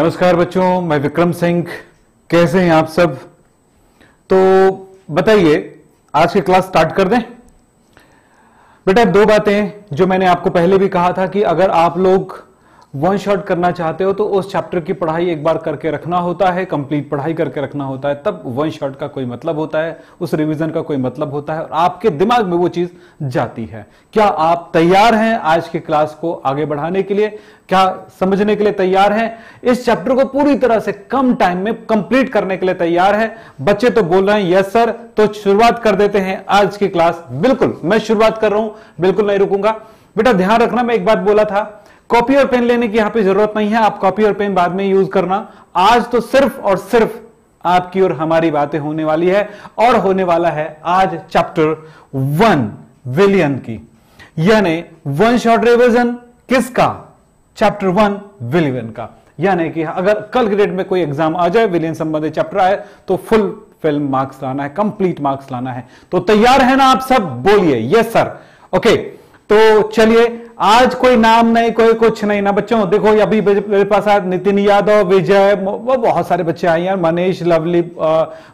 नमस्कार बच्चों, मैं विक्रम सिंह। कैसे हैं आप सब? तो बताइए, आज की क्लास स्टार्ट कर दें? बेटा, दो बातें जो मैंने आपको पहले भी कहा था कि अगर आप लोग वन शॉट करना चाहते हो तो उस चैप्टर की पढ़ाई एक बार करके रखना होता है, कंप्लीट पढ़ाई करके रखना होता है, तब वन शॉट का कोई मतलब होता है, उस रिवीजन का कोई मतलब होता है और आपके दिमाग में वो चीज़ जाती है। क्या आप तैयार हैं आज की क्लास को आगे बढ़ाने के लिए? क्या समझने के लिए तैयार हैं? इस चैप्टर को पूरी तरह से कम टाइम में कंप्लीट करने के लिए तैयार है। बच्चे तो बोल रहे हैं, यस सर तो शुरुआत कर देते हैं आज की क्लास। बिल्कुल, मैं शुरुआत कर रहा हूँ, बिल्कुल नहीं रुकूँगा। बेटा, ध्यान रखना, मैं एक बात बोला था कॉपी और पेन लेने की यहाँ पे ज़रूरत नहीं है। आप कॉपी और पेन बाद में यूज़ करना। आज तो सिर्फ़ और सिर्फ़ आपकी और हमारी बातें होने वाली है और होने वाला है आज चैप्टर वन, विलियन की। यानी वन शॉर्ट रिविजन किसका? चैप्टर वन, विलियन का। यानी कि अगर कल के डेट में कोई एग्ज़ाम आ जाए, विलियन संबंधित चैप्टर आए तो फुल फ़िल्म मार्क्स लाना है, कंप्लीट मार्क्स लाना है। तो तैयार है ना आप सब? बोलिए यस सर ओके तो चलिए आज कोई नाम नहीं, कोई कुछ नहीं। ना बच्चों, देखो अभी मेरे पास आज नितिन यादव, विजय वो बहुत सारे बच्चे आए हैं। Manish, Lovely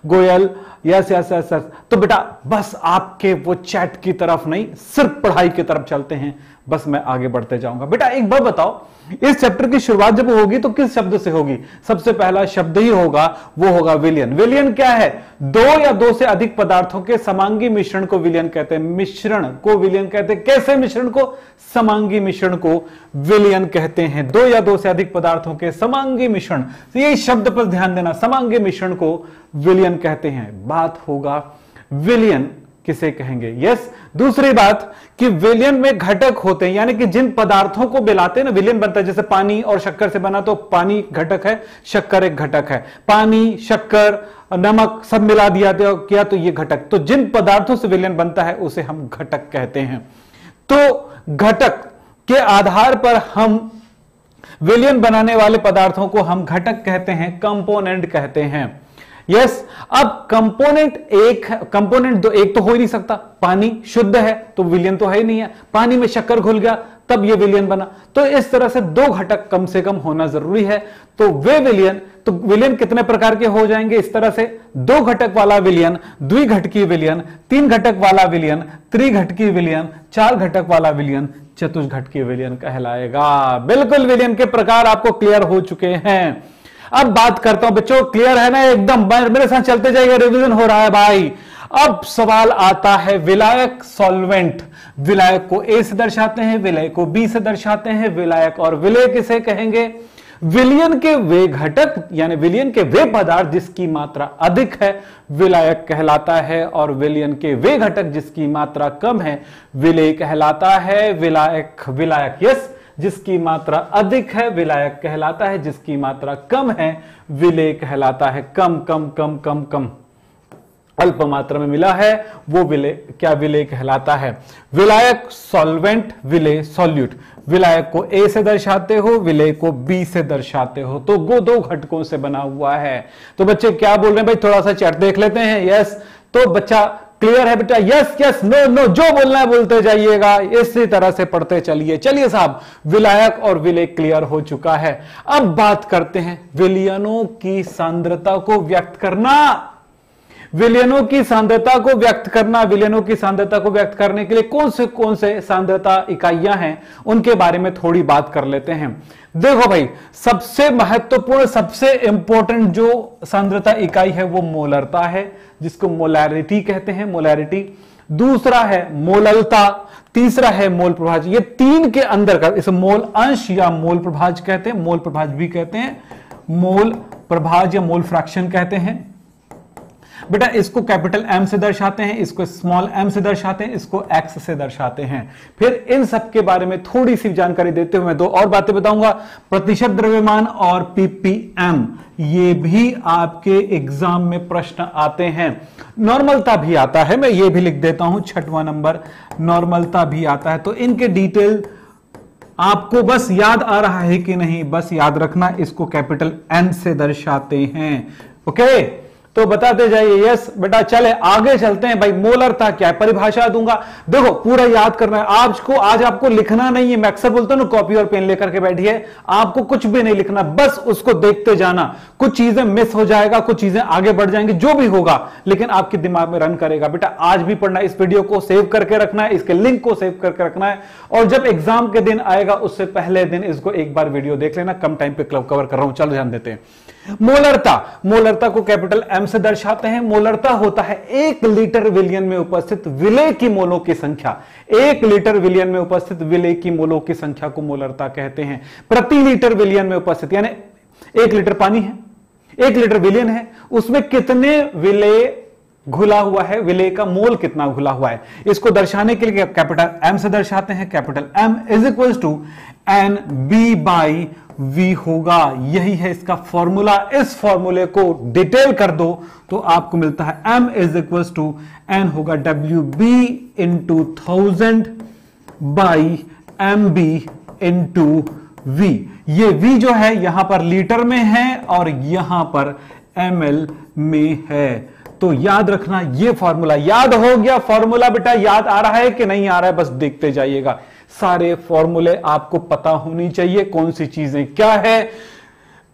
Goyal, yes yes yes yes. तो बेटा, बस आपके वो चैट की तरफ़ नहीं, सिर्फ़ पढ़ाई की तरफ़ चलते हैं। बस मैं आगे बढ़ते जाऊँगा। बेटा, एक बार बताओ, इस चैप्टर की शुरुआत जब होगी तो किस शब्द से होगी? सबसे पहला शब्द ही होगा, वो होगा विलियन। विलियन क्या है? दो या दो से अधिक पदार्थों के समांगी मिश्रण को विलियन कहते हैं। मिश्रण को विलियन कहते हैं। कैसे मिश्रण को? समांगी मिश्रण को विलियन कहते हैं। दो या दो से अधिक पदार्थों के समांगी मिश्रण। तो यही शब्द पर ध्यान देना। समांगी मिश्रण को विलियन कहते हैं। बात होगा विलियन। किसे कहेंगे? यस दूसरी बात कि विलियन में घटक होते हैं, यानी कि जिन पदार्थों को मिलाते हैं ना, विलियन बनता है, जैसे पानी और शक्कर से बना तो पानी घटक है, शक्कर एक घटक है। पानी, शक्कर, नमक सब मिला दिया तो किया तो ये घटक। तो जिन पदार्थों से विलियन बनता है, उसे हम घटक कहते हैं। तो घटक के आधार पर हम विलियन बनाने वाले पदार्थों को हम घटक कहते हैं, कंपोनेंट कहते हैं। यस अब कंपोनेंट एक कंपोनेंट दो, एक तो हो ही नहीं सकता। पानी शुद्ध है तो विलियन तो है ही नहीं है। पानी में शक्कर घुल गया, तब ये विलियन बना। तो इस तरह से दो घटक कम से कम होना ज़रूरी है। तो वे विलियन तो विलियन कितने प्रकार के हो जाएँगे? इस तरह से दो घटक वाला विलियन, द्विघटकीय विलियन, तीन घटक वाला विलियन, त्रिघटकीय विलियन, चार घटक वाला विलियन चतुष्घटकीय विलियन कहलाएगा। बिल्कुल विलियन के प्रकार आपको क्लियर हो चुके हैं। अब बात करता हूँ, बच्चों क्लियर है ना? एकदम, मेरे साथ चलते जाएगा रिवीजन हो रहा है भाई। अब सवाल आता है, विलायक सॉल्वेंट विलायक को ए से दर्शाते हैं विलय को बी से दर्शाते हैं, विलायक और विलय किसे कहेंगे? विलियन के वे घटक, यानी विलियन के वे पदार्थ जिसकी मात्रा अधिक है, विलायक कहलाता है, और विलियन के वे घटक जिसकी मात्रा कम है, विलय कहलाता है, विलायक विलायक यस जिसकी मात्रा अधिक है, विलायक कहलाता है, जिसकी मात्रा कम है विलय कहलाता है। कम कम कम कम कम। अल्प मात्रा में मिला है, वो विलय क्या विलय कहलाता है? विलायक सॉल्वेंट विलय सॉल्यूट। विलायक को ए से दर्शाते हो विलय को बी से दर्शाते हो। तो वो दो घटकों से बना हुआ है। तो बच्चे क्या बोल रहे हैं? भाई थोड़ा सा चैट देख लेते हैं। यस तो बच्चा क्लियर है बेटा? यस यस नो नो जो बोलना है बोलते जाइएगा। इसी तरह से पढ़ते चलिए। चलिए साहब, विलायक और विलय क्लियर हो चुका है। अब बात करते हैं विलियनों की सांद्रता को व्यक्त करना। विलियनों की सांद्रता को व्यक्त करना, विलियनों की सांद्रता को व्यक्त करने के लिए कौन से कौन से सांद्रता इकाइयाँ हैं, उनके बारे में थोड़ी बात कर लेते हैं। देखो भाई, सबसे महत्वपूर्ण, सबसे इंपॉर्टेंट जो सांद्रता इकाई है वो मोलरता है, जिसको मोलैरिटी कहते हैं, मोलैरिटी। दूसरा है मोललता, तीसरा है मोल प्रभाज। ये तीन के अंदर का, इसे मोल अंश या मोल प्रभाज कहते हैं, मोल प्रभाज भी कहते हैं, मोल प्रभाज या मोल फ्रैक्शन कहते हैं। बेटा, इसको कैपिटल एम से दर्शाते हैं, इसको स्मॉल एम से दर्शाते हैं, इसको एक्स से दर्शाते हैं। फिर इन सब के बारे में थोड़ी सी जानकारी देते हुए मैं दो और बातें बताऊँगा। प्रतिशत द्रव्यमान और पीपीएम ये भी आपके एग्ज़ाम में प्रश्न आते हैं। नॉर्मलता भी आता है, मैं ये भी लिख देता हूँ, छठवां नंबर नॉर्मलता भी आता है। तो इनके डिटेल आपको बस याद आ रहा है कि नहीं, बस याद रखना, इसको कैपिटल एन से दर्शाते हैं। ओके तो बताते जाइए यस बेटा, चले, आगे चलते हैं। भाई मोलर था क्या है? परिभाषा दूँगा। देखो, पूरा याद करना है। आपको, आज आपको लिखना नहीं है। मैं अक्सर बोलता हूँ ना कॉपी और पेन लेकर के बैठिए। आपको कुछ भी नहीं लिखना, बस उसको देखते जाना। कुछ चीज़ें मिस हो जाएगा, कुछ चीज़ें आगे बढ़ जाएँगी, जो भी होगा, लेकिन आपके दिमाग में रन करेगा। बेटा, आज भी पढ़ना इस वीडियो को सेव करके रखना है, इसके लिंक को सेव करके रखना है। और जब एग्ज़ाम के दिन आएगा, उससे पहले दिन इसको एक बार वीडियो देख लेना। कम टाइम पे कवर कर रहा हूँ। चलो, ध्यान देते हैं। मोलरता। मोलरता को कैपिटल एम से दर्शाते हैं। मोलरता होता है एक लीटर विलियन में उपस्थित विलय की मोलों की संख्या। एक लीटर विलियन में उपस्थित विलय की मोलों की संख्या को मोलरता कहते हैं। प्रति लीटर विलियन में उपस्थित, यानी एक लीटर पानी है, एक लीटर विलियन है, उसमें कितने विलय घुला हुआ है, विलय का मोल कितना घुला हुआ है? इसको दर्शाने के लिए कैपिटल एम से दर्शाते हैं। Capital M is equal to N B by V होगा। यही है इसका फॉर्मूला इस फॉर्मूले को डिटेल कर दो तो आपको मिलता है M is equal to N होगा W B into thousand by M B into V ये वी जो है, यहाँ पर लीटर में है और यहाँ पर एम में है। तो याद रखना ये फॉर्मूला। याद हो गया फॉर्मूला बेटा, याद आ रहा है कि नहीं आ रहा है? बस देखते जाइएगा। सारे फॉर्मूले आपको पता होनी चाहिए, कौन सी चीज़ें क्या है।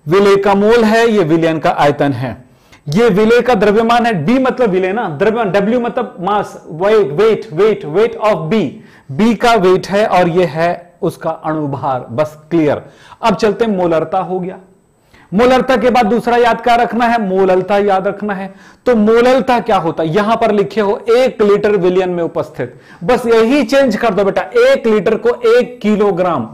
विलय का मोल है, ये विलयन का आयतन है। ये विलय का द्रव्यमान है डी मतलब विलय ना? द्रव्यमान डब्ल्यू मतलब mass weight weight weight weight of B B का वेट है और ये है उसका अणुभार। बस क्लियर अब चलते मोलरता हो गया। मोललता के बाद दूसरा याद क्या रखना है? मोललता याद रखना है। तो मोललता क्या होता? है यहाँ पर लिखे हो, एक लीटर विलियन में उपस्थित। बस यही चेंज कर दो बेटा, एक लीटर को एक किलोग्राम।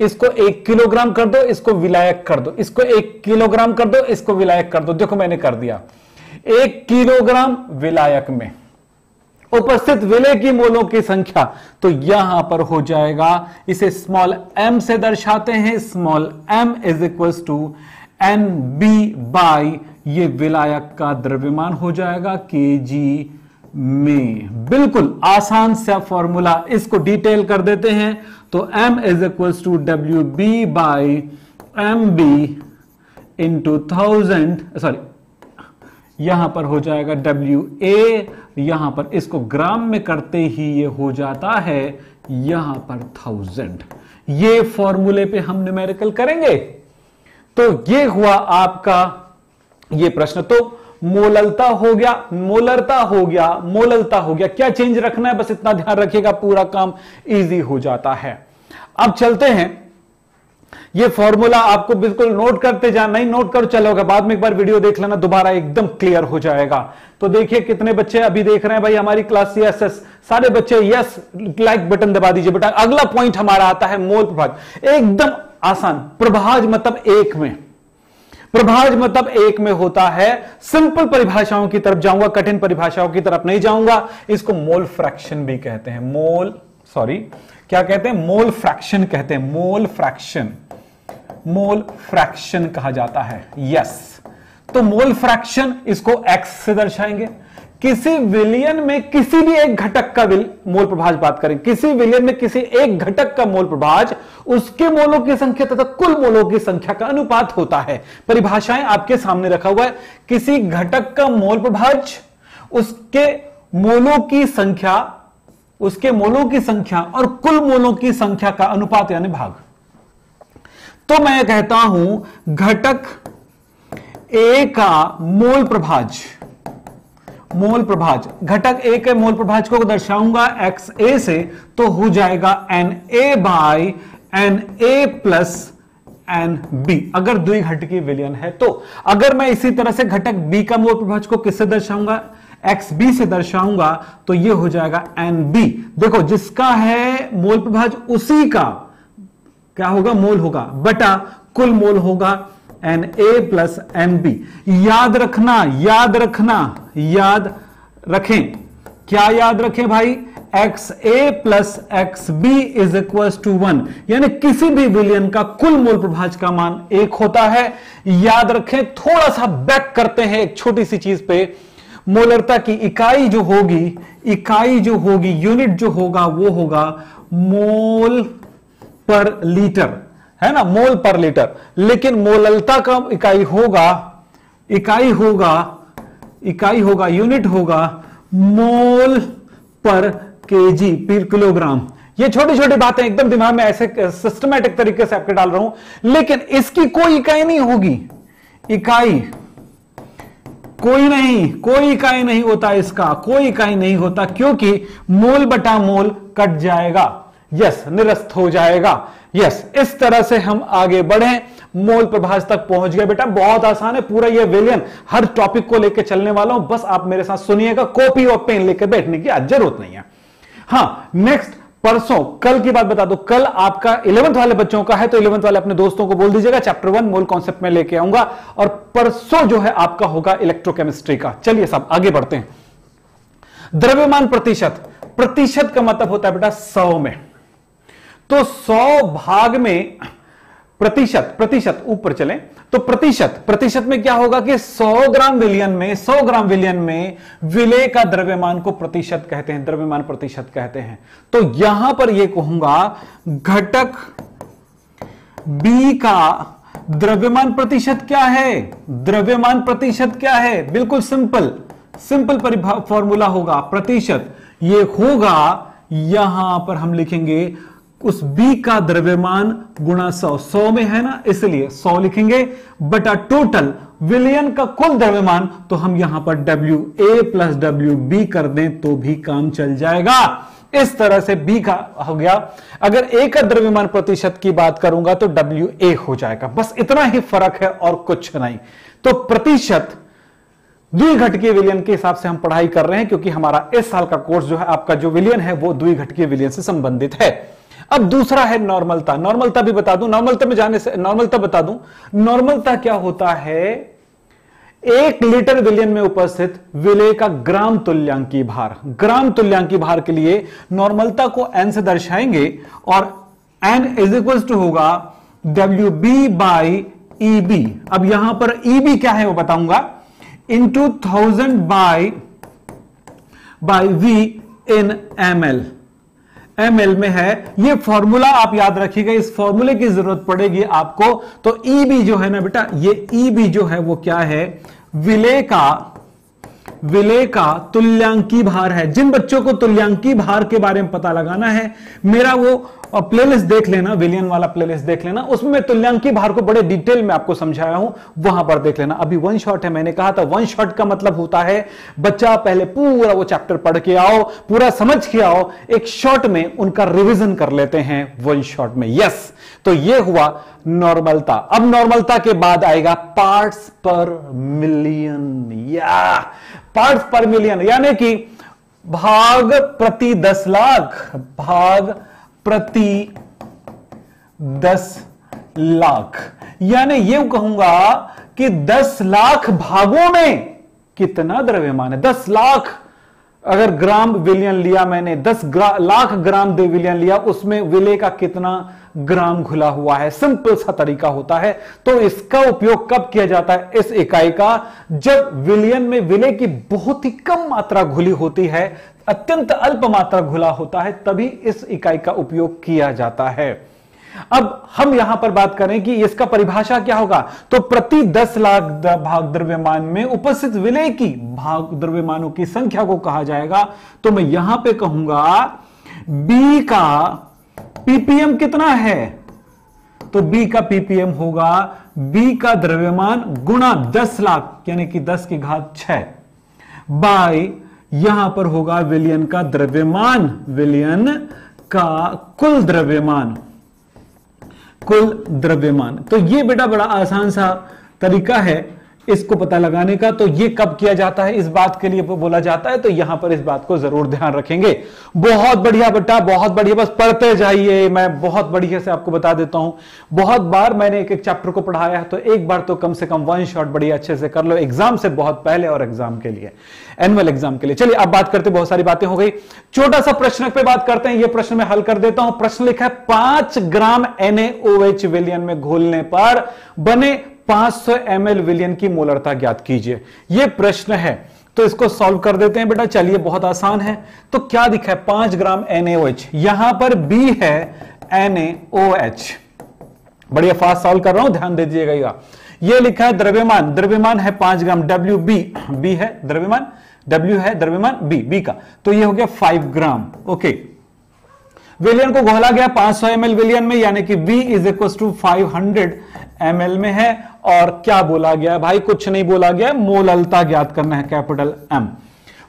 इसको एक किलोग्राम कर दो, इसको विलायक कर दो। इसको एक किलोग्राम कर दो, इसको विलायक कर दो। देखो मैंने कर दिया। एक किलोग्राम विलायक में उपस्थित विलय की मोलों की संख्या तो यहाँ पर हो जाएगा। इसे स्मॉल एम से दर्शाते हैं। Small M is equal to N B by ये विलायक का द्रव्यमान हो जाएगा के जी में। बिल्कुल आसान सा फॉर्मूला इसको डिटेल कर देते हैं। तो m is equal to W B by M B into thousand sorry यहाँ पर हो जाएगा डब्ल्यू ए यहाँ पर इसको ग्राम में करते ही ये हो जाता है यहाँ पर थाउज़ेंड ये फॉर्मूले पे हम न्यूमेरिकल करेंगे। तो ये हुआ आपका ये प्रश्न। तो मोललता हो गया, मोलरता हो गया, मोललता हो गया। क्या चेंज रखना है? बस इतना ध्यान रखिएगा, पूरा काम इजी हो जाता है। अब चलते हैं। ये फॉर्मूला आपको बिल्कुल नोट करते जाना, नहीं नोट कर, चलोगे। बाद में एक बार वीडियो देख लेना, दोबारा एकदम क्लियर हो जाएगा। तो देखिए कितने बच्चे अभी देख रहे हैं, भाई, हमारी क्लास यस यस सारे बच्चे यस लाइक बटन दबा दीजिए बेटा। अगला पॉइंट हमारा आता है मोल प्रभाग एकदम आसान। प्रभाज मतलब एक में। प्रभाज मतलब एक में होता है सिंपल परिभाषाओं की तरफ़ जाऊँगा, कठिन परिभाषाओं की तरफ़ नहीं जाऊँगा। इसको मोल फ्रैक्शन भी कहते हैं। मोल सॉरी क्या कहते हैं? मोल फ्रैक्शन कहते हैं। मोल फ्रैक्शन मोल फ्रैक्शन कहा जाता है। यस तो मोल फ्रैक्शन इसको एक्स से दर्शाएँगे। किसी विलियन में किसी भी एक घटक का मोल प्रभाज बात करें। किसी विलियन में किसी एक घटक का मोल प्रभाज, उसके मोलों की संख्या तथा कुल मोलों की संख्या का अनुपात होता है। परिभाषाएँ आपके सामने रखा हुआ है। किसी घटक का मोल प्रभाज, उसके मोलों की संख्या, उसके मोलों की संख्या और कुल मोलों की संख्या का अनुपात यानी भाग। तो मैं कहता हूँ, घटक ए का मोल प्रभाज मोल प्रभाज, घटक ए के मोल प्रभाज को दर्शाऊँगा एक्स ए से तो हो जाएगा N A by N A plus N B अगर द्विघटकी विलियन है तो अगर मैं इसी तरह से घटक बी का मोल प्रभाज को किससे दर्शाऊँगा? एक्स बी से दर्शाऊँगा तो ये हो जाएगा एन बी देखो, जिसका है मोल प्रभाज, उसी का क्या होगा? मोल होगा। बटा कुल मोल होगा N A plus N B याद रखना याद रखना, याद रखें। क्या याद रखें भाई? X A plus X B is equal to one यानी किसी भी विलियन का कुल मूल प्रभाज का मान एक होता है। याद रखें, थोड़ा सा बैक करते हैं एक छोटी सी चीज़ पे। मोलरता की इकाई जो होगी, इकाई जो होगी यूनिट जो होगा, वो होगा मोल पर लीटर। है ना, मोल पर लीटर। लेकिन मोललता का इकाई होगा इकाई होगा इकाई होगा, यूनिट होगा मोल पर केजी, पर किलोग्राम। ये छोटी छोटी बातें एकदम दिमाग में ऐसे सिस्टमेटिक तरीके से आपके डाल रहा हूँ। लेकिन इसकी कोई इकाई नहीं होगी। इकाई कोई नहीं, कोई इकाई नहीं होता इसका, कोई इकाई नहीं होता, क्योंकि मोल बटा मोल कट जाएगा। यस निरस्त हो जाएगा। यस इस तरह से हम आगे बढ़े। मोल प्रभाष तक पहुँच गए बेटा, बहुत आसान है, पूरा ये विलियन हर टॉपिक को लेकर चलने वाला हूँ। बस आप मेरे साथ सुनिएगा कॉपी और पेन लेकर बैठने की आज ज़रूरत नहीं है। हाँ नेक्स्ट परसों, कल की बात बता दो, कल आपका इलेवंथ वाले बच्चों का है तो इलेवंथ वाले अपने दोस्तों को बोल दीजिएगा चैप्टर वन मोल कॉन्सेप्ट में लेके आऊँगा, और परसों जो है आपका होगा इलेक्ट्रोकेमिस्ट्री का। चलिए सब आगे बढ़ते हैं। द्रव्यमान प्रतिशत प्रतिशत का मतलब होता है बेटा सौ में। तो सौ भाग में प्रतिशत प्रतिशत ऊपर चले। तो प्रतिशत प्रतिशत में क्या होगा कि 100 ग्राम विलियन में 100 ग्राम विलियन में विलय का द्रव्यमान को प्रतिशत कहते हैं, द्रव्यमान प्रतिशत कहते हैं। तो यहाँ पर यह कहूँगा, घटक बी का द्रव्यमान प्रतिशत क्या है? द्रव्यमान प्रतिशत क्या है? बिल्कुल सिंपल सिंपल परिभा, फॉर्मूला होगा, प्रतिशत। ये होगा, यहाँ पर हम लिखेंगे उस B का द्रव्यमान गुणा सौ सौ में है ना, इसलिए सौ लिखेंगे, बटा टोटल विलियन का कुल द्रव्यमान तो हम यहाँ पर W A plus W B कर दें तो भी काम चल जाएगा। इस तरह से बी का हो गया। अगर ए का द्रव्यमान प्रतिशत की बात करूँगा तो डब्ल्यू ए हो जाएगा। बस इतना ही फ़र्क है और कुछ नहीं। तो प्रतिशत द्विघटकीय विलियन के हिसाब से हम पढ़ाई कर रहे हैं, क्योंकि हमारा इस साल का कोर्स जो है, आपका जो विलियन है, वो द्विघटकीय विलियन से संबंधित है। अब दूसरा है नॉर्मलता। नॉर्मलता भी बता दूँ, नॉर्मलता में जाने से, नॉर्मलता बता दूँ, नॉर्मलता क्या होता है? एक लीटर विलियन में उपस्थित विलय का ग्राम तुल्यांकी भार। ग्राम तुल्यांकी भार के लिए नॉर्मलता को एन से दर्शाएँगे और एन इज़ इक्वल टू होगा W B by E B अब यहाँ पर ई e बी क्या है वो बताऊँगा। Into thousand by by V in M L M L में है। ये फॉर्मूला आप याद रखिएगा, इस फॉर्मूले की ज़रूरत पड़ेगी आपको। तो ई e बी जो है ना बेटा, ये ई e बी जो है वो क्या है? विलय का विलय का तुल्यांकी भार है। जिन बच्चों को तुल्यांकी भार के बारे में पता लगाना है, मेरा वो प्लेलिस्ट देख लेना विलियन वाला प्लेलिस्ट देख लेना। उसमें मैं तुल्यांकी भार को बड़े डिटेल में आपको समझाया हूँ, वहाँ पर देख लेना। अभी वन शॉट है, मैंने कहा था वन शॉट का मतलब होता है, बच्चा पहले पूरा वो चैप्टर पढ़ के आओ, पूरा समझ के आओ, एक शॉट में उनका रिविजन कर लेते हैं वन शॉट में। यस तो ये हुआ नॉर्मलता अब नॉर्मलता के बाद आएगा पार्ट्स पर मिलियन या पार्ट्स पर मिलियन यानी कि भाग प्रति दस लाख, भाग प्रति दस लाख। यानी ये कहूँगा कि दस लाख भागों में कितना द्रव्यमान है? दस लाख अगर ग्राम विलियन लिया मैंने दस ग्रा, लाख ग्राम विलियन लिया उसमें विले का कितना ग्राम घुला हुआ है? सिंपल सा तरीका होता है। तो इसका उपयोग कब किया जाता है? इस इकाई का जब विलियन में विले की बहुत ही कम मात्रा घुली होती है अत्यंत अल्प मात्रा घुला होता है, तभी इस इकाई का उपयोग किया जाता है। अब हम यहाँ पर बात करें कि इसका परिभाषा क्या होगा? तो प्रति 10 लाख भाग द्रव्यमान में उपस्थित विलय की भाग द्रव्यमानों की संख्या को कहा जाएगा। तो मैं यहाँ पे कहूँगा बी का पीपीएम कितना है? तो बी का पीपीएम होगा बी का द्रव्यमान गुणा 10 लाख, यानी कि 10 की घात 6 बाय यहाँ पर होगा विलियन का द्रव्यमान, विलियन का कुल द्रव्यमान। कुल द्रव्यमान। तो ये बेटा बड़ा आसान सा तरीका है। इसको पता लगाने का तो ये कब किया जाता है? इस बात के लिए बोला जाता है तो यहाँ पर इस बात को ज़रूर ध्यान रखेंगे। बहुत बढ़िया बेटा, बहुत बढ़िया, बस पढ़ते जाइए। मैं बहुत बढ़िया से आपको बता देता हूँ। बहुत बार मैंने एक एक चैप्टर को पढ़ाया है तो एक बार तो कम से कम वन शॉट बढ़िया अच्छे से कर लो। एग्ज़ाम से बहुत पहले और एग्ज़ाम के लिए। एनुअल एग्ज़ाम के लिए। चलिए, अब बात करते, बहुत सारी बातें हो गई। छोटा सा प्रश्न पे बात करते हैं। यह प्रश्न मैं हल कर देता हूँ। प्रश्न लिखा है, पाँच ग्राम एनएओएच विलियन में घोलने पर बने 500 सौ एम विलियन की मोलरता ज्ञात कीजिए। यह प्रश्न है तो इसको सॉल्व कर देते हैं बेटा, चलिए बहुत आसान है। तो क्या दिखा है? पाँच ग्राम एनएओएच यहाँ पर बी है एनएओएच बढ़िया फास्ट सॉल्व कर रहा हूँ, ध्यान दे दीजिएगा ये। लिखा है द्रव्यमान। द्रव्यमान है पाँच ग्राम डब्ल्यू बी बी है द्रव्यमान। डब्ल्यू है द्रव्यमान बी बी का। तो ये हो गया फाइव ग्राम। ओके विलियन को घोला गया 500 सौ एम विलियन में, यानी कि V is equal to five hundred M में है और क्या बोला गया? भाई, कुछ नहीं बोला गया। मोललता ज्ञात करना है, कैपिटल एम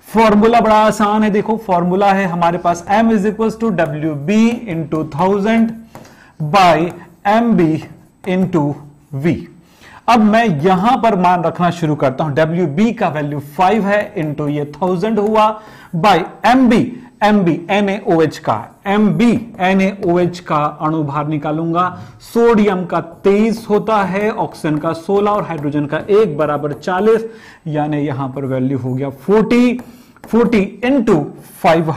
फॉर्मूला बड़ा आसान है, देखो फॉर्मूला है हमारे पास M is equal to W B into thousand by M B into V अब मैं यहाँ पर मान रखना शुरू करता हूँ। डब्ल्यू बी का वैल्यू फाइव है इंटू ये थाउज़ेंड हुआ by M B M B N H का एम बी एन एच का अणुभार निकालूँगा। सोडियम का तेईस होता है, ऑक्सीजन का सोलह और हाइड्रोजन का एक बराबर चालीस, यानी यहाँ पर वैल्यू हो गया फोर्टी फोर्टी इंटू फाइव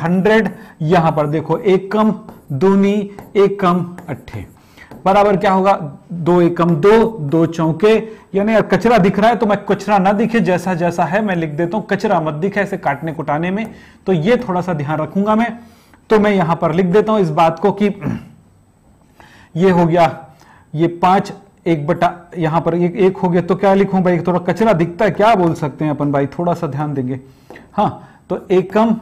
यहाँ पर देखो, एक कम दूनी एक कम, अट्ठे। बराबर क्या होगा? दो एकम दो दो चौके। यानी कचरा दिख रहा है तो मैं कचरा ना दिखे जैसा जैसा है मैं लिख देता हूँ कचरा मत दिखे ऐसे काटने कुटाने में। तो ये थोड़ा सा ध्यान रखूँगा मैं। तो मैं यहाँ पर लिख देता हूँ इस बात को कि ये हो गया ये पाँच एक बटा यहाँ पर एक, एक हो गया। तो क्या लिखूं भाई? थोड़ा कचरा दिखता है क्या बोल सकते हैं अपन भाई? थोड़ा सा ध्यान देंगे। हाँ तो एकम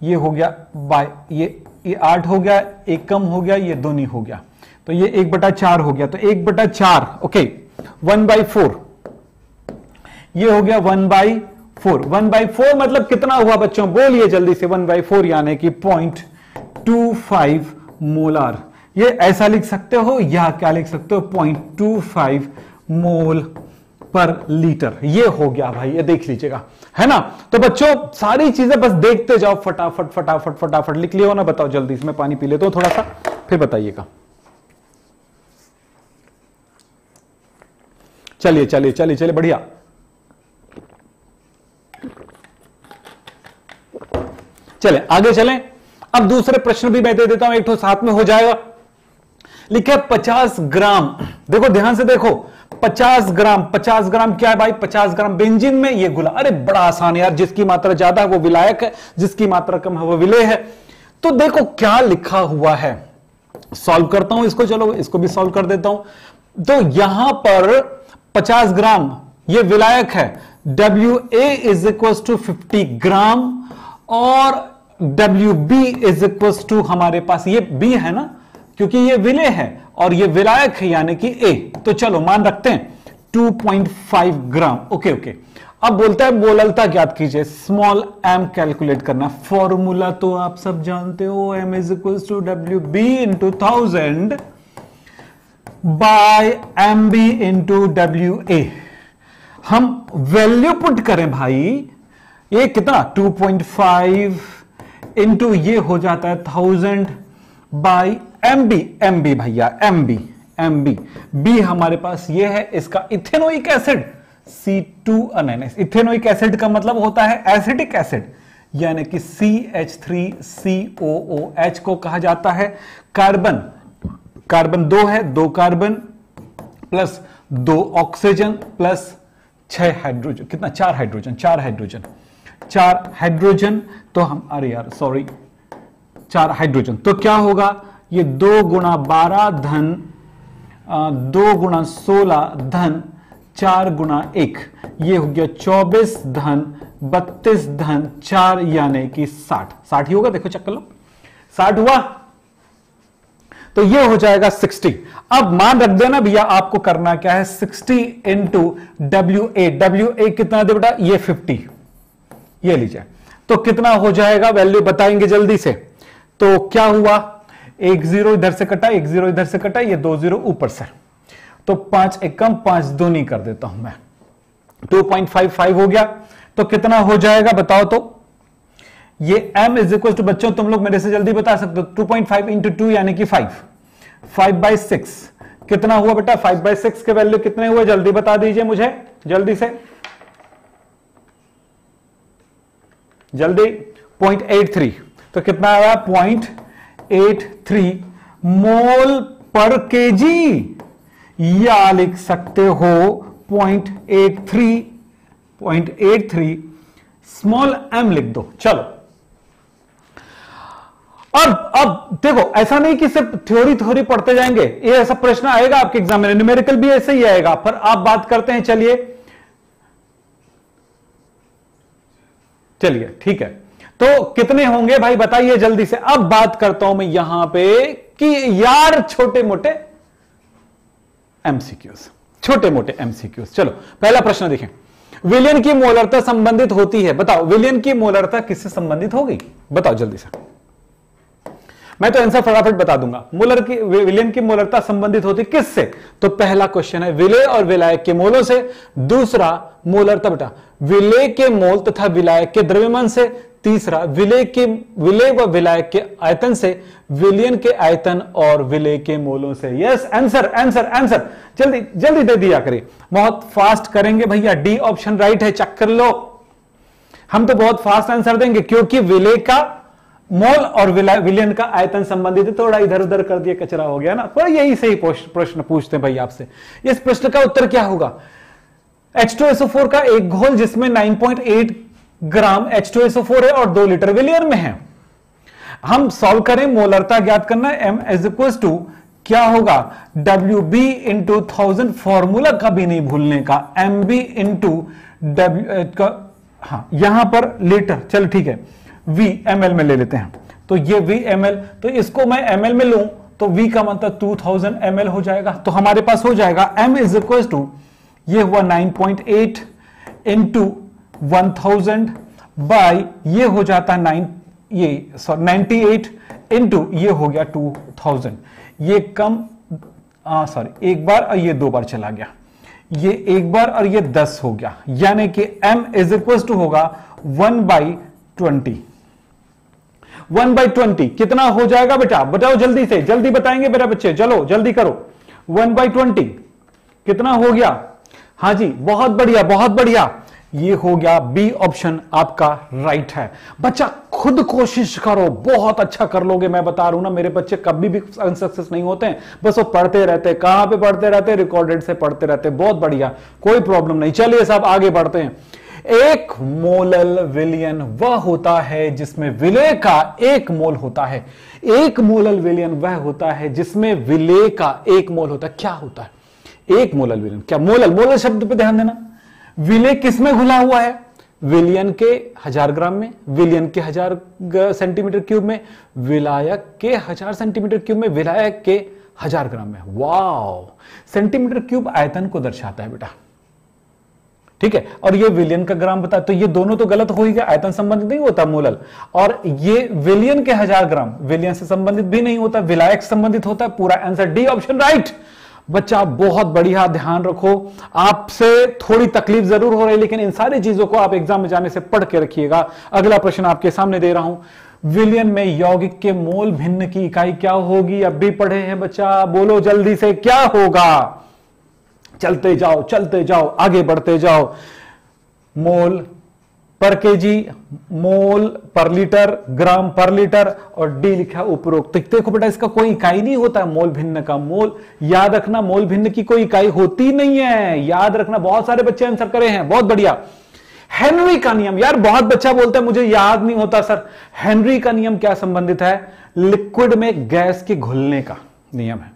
ये हो गया बाय ये ये आठ हो गया एकम हो गया ये दोनी हो गया। तो ये एक बटा चार हो गया तो एक बटा चार ओके वन बाई फोर ये हो गया one by four one by four मतलब कितना हुआ बच्चों? बोलिए जल्दी से वन बाई फोर यानी कि पॉइंट टू फाइव मोलार ये ऐसा लिख सकते हो या क्या लिख सकते हो? पॉइंट टू फाइव मोल पर लीटर ये हो गया भाई, ये देख लीजिएगा, है ना? तो बच्चों, सारी चीज़ें बस देखते जाओ, फटाफट फटाफट फटाफट लिख लियो ना? बताओ जल्दी से, मैं पानी पी लेता हूँ थोड़ा सा, फिर बताइएगा। चलिए चलिए चलिए चलिए, बढ़िया। चले आगे चलें। अब दूसरे प्रश्न भी मैं दे देता हूँ, एक तो साथ में हो जाएगा। लिखे 50 ग्राम। देखो, ध्यान से देखो 50 ग्राम 50 ग्राम क्या है भाई? 50 ग्राम बेंजिन में ये गुला। अरे, बड़ा आसान है यार, जिसकी मात्रा ज़्यादा है, वो विलायक है, जिसकी मात्रा कम है, वो विलय है। तो देखो, क्या लिखा हुआ है? सॉल्व करता हूँ इसको, चलो, इसको भी सॉल्व कर देता हूँ। तो यहाँ पर 50 ग्राम, ये विलायक है। W A is equal to fifty gram और W B is equal to हमारे पास, ये बी है ना? क्योंकि ये विलय है और ये विलायक है, यानी कि ए तो चलो, मान रखते हैं 2.5 ग्राम। ओके ओके अब बोलता है, बोललता ज्ञात कीजिए स्मॉल एम कैलकुलेट करना। फॉर्मूला तो आप सब जानते हो M is equal to W B into thousand by M B into W A हम वैल्यू पुट करें भाई। ये कितना? 2.5 इंटू ये हो जाता है thousand by M B M B भैया M B M B B हमारे पास ये है, इसका ethanoic acid C two ethanoic acid का मतलब होता है एसिडिक एसिड यानी कि C H three C O O H को कहा जाता है। कार्बन कार्बन दो है, दो कार्बन प्लस दो ऑक्सीजन प्लस छह हाइड्रोजन। कितना? चार हाइड्रोजन चार हाइड्रोजन। चार हाइड्रोजन तो हम, अरे यार सॉरी चार हाइड्रोजन। तो क्या होगा? ये दो गुणा बारह धन दो गुणा सोलह धन, चार गुणा एक। ये हो गया चौबीस धन, बत्तीस धन, चार यानी कि साठ। साठ ही होगा? देखो चक्कर लो। साठ हुआ? तो ये हो जाएगा 60 अब मान रख देना भैया, आपको करना क्या है? 60 into W A W A कितना दे बेटा? ये 50 ये लीजिए। तो कितना हो जाएगा? वैल्यू बताएँगे जल्दी से। तो क्या हुआ? एक ज़ीरो इधर से कटा, एक ज़ीरो इधर से कटा, ये दो ज़ीरो ऊपर से। तो पाँच एक कम पाँच दो नहीं कर देता हूँ मैं। 2.55 हो गया। तो कितना हो जाएगा? बताओ तो। ये m इज़ इक्वल टू बच्चों, तुम लोग मेरे से जल्दी बता सकते हो। 2.5 पॉइंट फाइव इंटू टू यानी कि 5 5 बाई सिक्स कितना हुआ बेटा? 5 बाई सिक्स के वैल्यू कितने हुए? जल्दी बता दीजिए मुझे। जल्दी से। जल्दी। 0.83 तो कितना आया? 0.83 मोल पर केजी या लिख सकते हो 0.83 0.83 स्मॉल एम लिख दो। चलो। अब अब देखो, ऐसा नहीं कि सिर्फ़ थ्योरी थ्योरी पढ़ते जाएँगे। ये ऐसा प्रश्न आएगा आपके एग्ज़ाम में। न्यूमेरिकल भी ऐसे ही आएगा। पर आप बात करते हैं, चलिए। चलिए, ठीक है। तो कितने होंगे भाई, बताइए जल्दी से। अब बात करता हूँ मैं यहाँ पे कि यार छोटे मोटे एमसीक्यूज छोटे मोटे एमसीक्यूज चलो, पहला प्रश्न देखें। विलियन की मोलरता संबंधित होती है। बताओ, विलियन की मोलरता किससे संबंधित होगी? बताओ जल्दी से। मैं तो आंसर फटाफट बता दूँगा। मोलर की विलियन की मोलरता संबंधित होती किससे? तो पहला क्वेश्चन है विलय और विलायक के मोलों से। दूसरा मोलरता बेटा विलय के मोल तथा विलायक के द्रव्यमान से। तीसरा, विलय के, विलय व विलायक के आयतन से। विलियन के आयतन और विलय के मोलों से। यस आंसर आंसर आंसर जल्दी जल्दी दे दिया करें बहुत फास्ट करेंगे भैया। डी ऑप्शन राइट है चेक कर लो। हम तो बहुत फास्ट आंसर देंगे, क्योंकि विलय का मोल और विलियन का आयतन संबंधित थोड़ा इधर उधर कर दिया, कचरा हो गया ना। तो यही सही प्रश्न पूछते हैं भाई आपसे। इस प्रश्न का उत्तर क्या होगा? H2SO4 का एक घोल जिसमें 9.8 ग्राम H2SO4 है और दो लीटर विलियर में है। हम सॉल्व करें, मोलरता ज्ञात करना एम एज इक्वल टू क्या होगा? W B into thousand formula कभी नहीं भूलने का। एम बी इंटू डब्ल्यू हाँ यहाँ पर लीटर, चल ठीक है। वी एम में ले लेते हैं। तो ये वी एम तो इसको मैं एम में लू तो वी का मतलब टू थाउज़ेंड एम एल हो जाएगा। तो हमारे पास हो जाएगा एम इज़ इक्वल टू ये हुआ 9.8 point eight into one thousand by ये हो जाता नाइन ये सॉरी नाइनटी एट इंटू ये हो गया टू थाउज़ेंड ये कम सॉरी एक बार और ये दो बार चला गया। ये एक बार और ये दस हो गया। यानी कि m इज़ इक्वल टू होगा one by twenty one by twenty. कितना हो जाएगा बेटा? बताओ जल्दी से। जल्दी बताएँगे मेरे बच्चे। चलो, जल्दी करो। One by twenty. कितना हो गया? हाँ जी, बहुत बढ़िया बहुत बढ़िया। ये हो गया बी ऑप्शन आपका राइट है। बच्चा, खुद कोशिश करो। बहुत अच्छा कर लोगे, मैं बता रहा हूँ ना, मेरे बच्चे कभी भी अनसक्सेस नहीं होते हैं। बस वो पढ़ते रहते हैं। कहाँ पे पढ़ते रहते हैं? रिकॉर्डेड से पढ़ते रहते हैं। बहुत बढ़िया, कोई प्रॉब्लम नहीं। चलिए साहब आगे बढ़ते हैं। एक मोलल विलियन वह होता है जिसमें विलय का एक मोल होता है। एक मोलल विलियन वह होता है जिसमें विलय का एक मोल होता है। क्या होता है? एक मोलल विलियन। क्या मोलल? मोलल शब्द पे ध्यान देना। विलय किसमें घुला हुआ है? विलियन के हज़ार ग्राम में, विलियन के हज़ार सेंटीमीटर क्यूब में, विलायक के हज़ार सेंटीमीटर क्यूब में, विलायक के हज़ार ग्राम में। वाओ! सेंटीमीटर क्यूब आयतन को दर्शाता है बेटा। ठीक है? और ये विलियन का ग्राम बता तो ये दोनों तो गलत हो ही गया, आयतन संबंधित नहीं होता मोलल। और ये विलियन के हज़ार ग्राम, विलियन से संबंधित भी नहीं होता, विलायक संबंधित होता है पूरा आंसर डी ऑप्शन राइट। बच्चा, बहुत बढ़िया ध्यान रखो। आपसे थोड़ी तकलीफ़ ज़रूर हो रही है लेकिन इन सारी चीज़ों को आप एग्ज़ाम में जाने से पढ़ के रखिएगा। अगला प्रश्न आपके सामने दे रहा हूँ। विलियन में यौगिक के मोल भिन्न की इकाई क्या होगी? अब भी पढ़े हैं बच्चा, बोलो जल्दी से क्या होगा? चलते जाओ चलते जाओ, आगे बढ़ते जाओ। मोल पर केजी, मोल पर लीटर, ग्राम पर लीटर और डी लिखा उपरोक्त। तो देखो बेटा, इसका कोई इकाई नहीं होता है मोल भिन्न का। मोल, याद रखना, मोल भिन्न की कोई इकाई होती नहीं है। याद रखना, बहुत सारे बच्चे आंसर करे हैं, बहुत बढ़िया। हेनरी का नियम, यार बहुत बच्चा बोलता है, मुझे याद नहीं होता सर। हेनरी का नियम क्या संबंधित है? लिक्विड में गैस के घुलने का नियम है।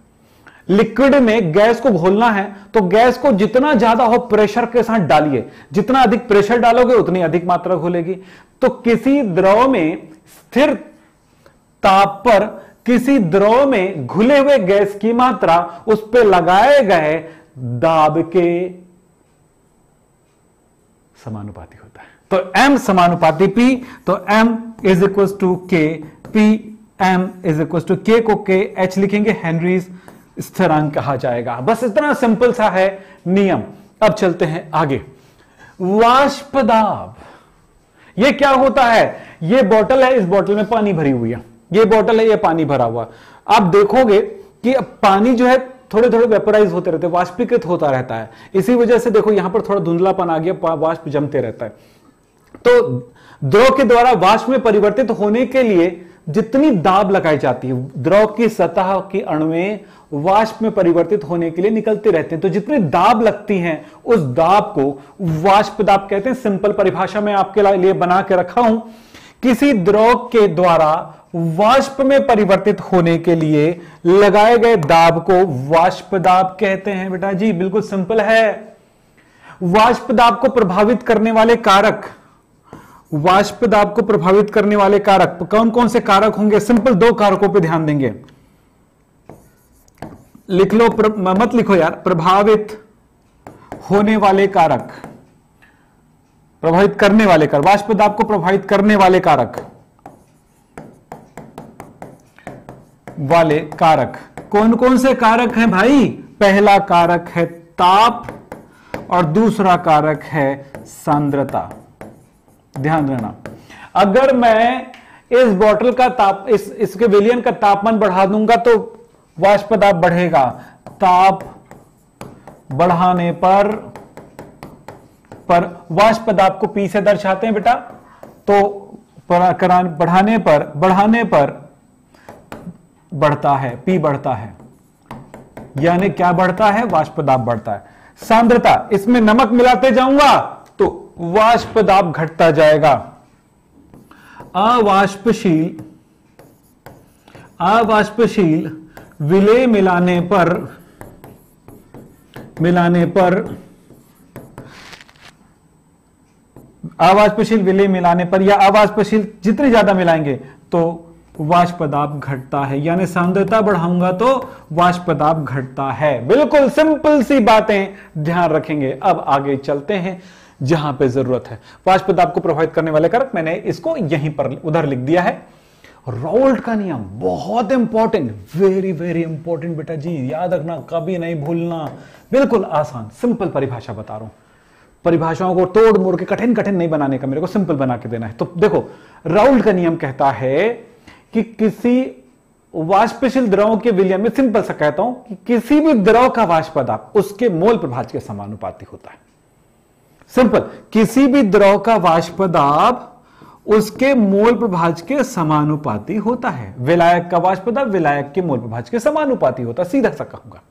लिक्विड में गैस को घोलना है तो गैस को जितना ज़्यादा हो प्रेशर के साथ डालिए। जितना अधिक प्रेशर डालोगे, उतनी अधिक मात्रा घोलेगी। तो किसी द्रव में स्थिर ताप पर किसी द्रव में घुले हुए गैस की मात्रा उस पर लगाए गए दाब के समानुपाती होता है। तो m समानुपाती p तो m is equal to K P M is equal to K को के एच लिखेंगे हेनरीज स्थिरांक कहा जाएगा। बस इतना सिंपल सा है नियम। अब चलते हैं आगे। वाष्पदाब। ये क्या होता है? ये बोतल है, इस बोतल में पानी भरी हुई है। ये बोतल है, ये पानी भरा हुआ आप देखोगे कि पानी जो है थोड़े थोड़े वेपराइज होते रहते हैं, वाष्पीकृत होता रहता है। इसी वजह से देखो, यहाँ पर थोड़ा धुंधलापन आ गया वाष्प जमते रहता है। तो द्रव के द्वारा वाष्प में परिवर्तित होने के लिए जितनी दाब लगाई जाती है, द्रव की सतह की अणुएँ वाष्प में परिवर्तित होने के लिए निकलते रहते हैं। तो जितनी दाब लगती हैं, उस दाब को वाष्प दाब कहते हैं। सिंपल परिभाषा में आपके लिए बना के रखा हूँ। किसी द्रव के द्वारा वाष्प में परिवर्तित होने के लिए लगाए गए दाब को वाष्प दाब कहते हैं। बेटा जी, बिल्कुल सिंपल है। वाष्प दाब को प्रभावित करने वाले कारक, वाष्प दाब को प्रभावित करने वाले कारक कौन कौन से कारक होंगे? सिंपल दो कारकों पर ध्यान देंगे। लिख लो मत लिखो यार, प्रभावित होने वाले कारक। प्रभावित करने वाले कारक। वाष्प दाब को प्रभावित करने वाले कारक। वाले कारक। कौन कौन से कारक हैं भाई? पहला कारक है ताप और दूसरा कारक है सांद्रता। ध्यान देना अगर मैं इस बोतल का ताप, इस, इसके विलियन का तापमान बढ़ा दूँगा तो वाष्प बढ़ेगा। ताप बढ़ाने पर पर वाष्प दाब को पी से दर्शाते हैं बेटा। तो बढ़ाने पर बढ़ाने पर बढ़ता है, पी बढ़ता है। यानी क्या बढ़ता है? वाष्प दाब बढ़ता है। सांद्रता, इसमें नमक मिलाते जाऊँगा तो वाष्प दाब घटता जाएगा। अवाष्पशील अवाष्पशील विलय मिलाने पर मिलाने पर, आवाजपशील विलय मिलाने पर या आवाजपशील जितने ज़्यादा मिलाएँगे तो वाष्पदाब घटता है। यानी सांद्रता बढ़ाऊँगा तो वाष्पदाब घटता है। बिल्कुल सिंपल सी बातें ध्यान रखेंगे। अब आगे चलते हैं, जहाँ पे ज़रूरत है। वाष्पदाब को प्रभावित करने वाले कारक मैंने इसको यहीं पर उधर लिख दिया है। रोल्ट का नियम, बहुत इंपॉर्टेंट वेरी वेरी इंपॉर्टेंट बेटा जी, याद रखना, कभी नहीं भूलना। बिल्कुल आसान सिंपल परिभाषा बता रहा हूँ। परिभाषाओं को तोड़ मोड़ के कठिन कठिन नहीं बनाने का, मेरे को सिंपल बना के देना है। तो देखो राउल्ट का नियम कहता है कि किसी वाष्पशील द्रव के विलियम में सिंपल सा कहता हूँ कि किसी भी द्रव का वाष्प दाब उसके मोल प्रभाज के समानुपाती होता है। सिंपल किसी भी द्रव का वाष्प दाब उसके मोल प्रभाज के समानुपाती होता है। विलायक का वाष्पदाब विलायक के मोल प्रभाज के समानुपाती होता है। सीधा सा कहूँगा।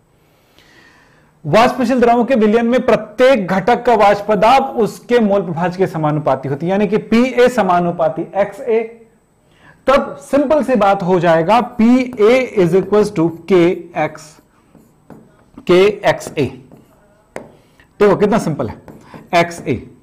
वाष्पशील द्रवों के विलयन में प्रत्येक घटक का वाष्पदाब उसके मोल प्रभाज के समानुपाती होती है। यानी कि पी ए समानुपाती, एक्स ए। तब सिंपल से बात हो जाएगा। P A is equal to K X K X A. देखो कितना सिंपल है। X A.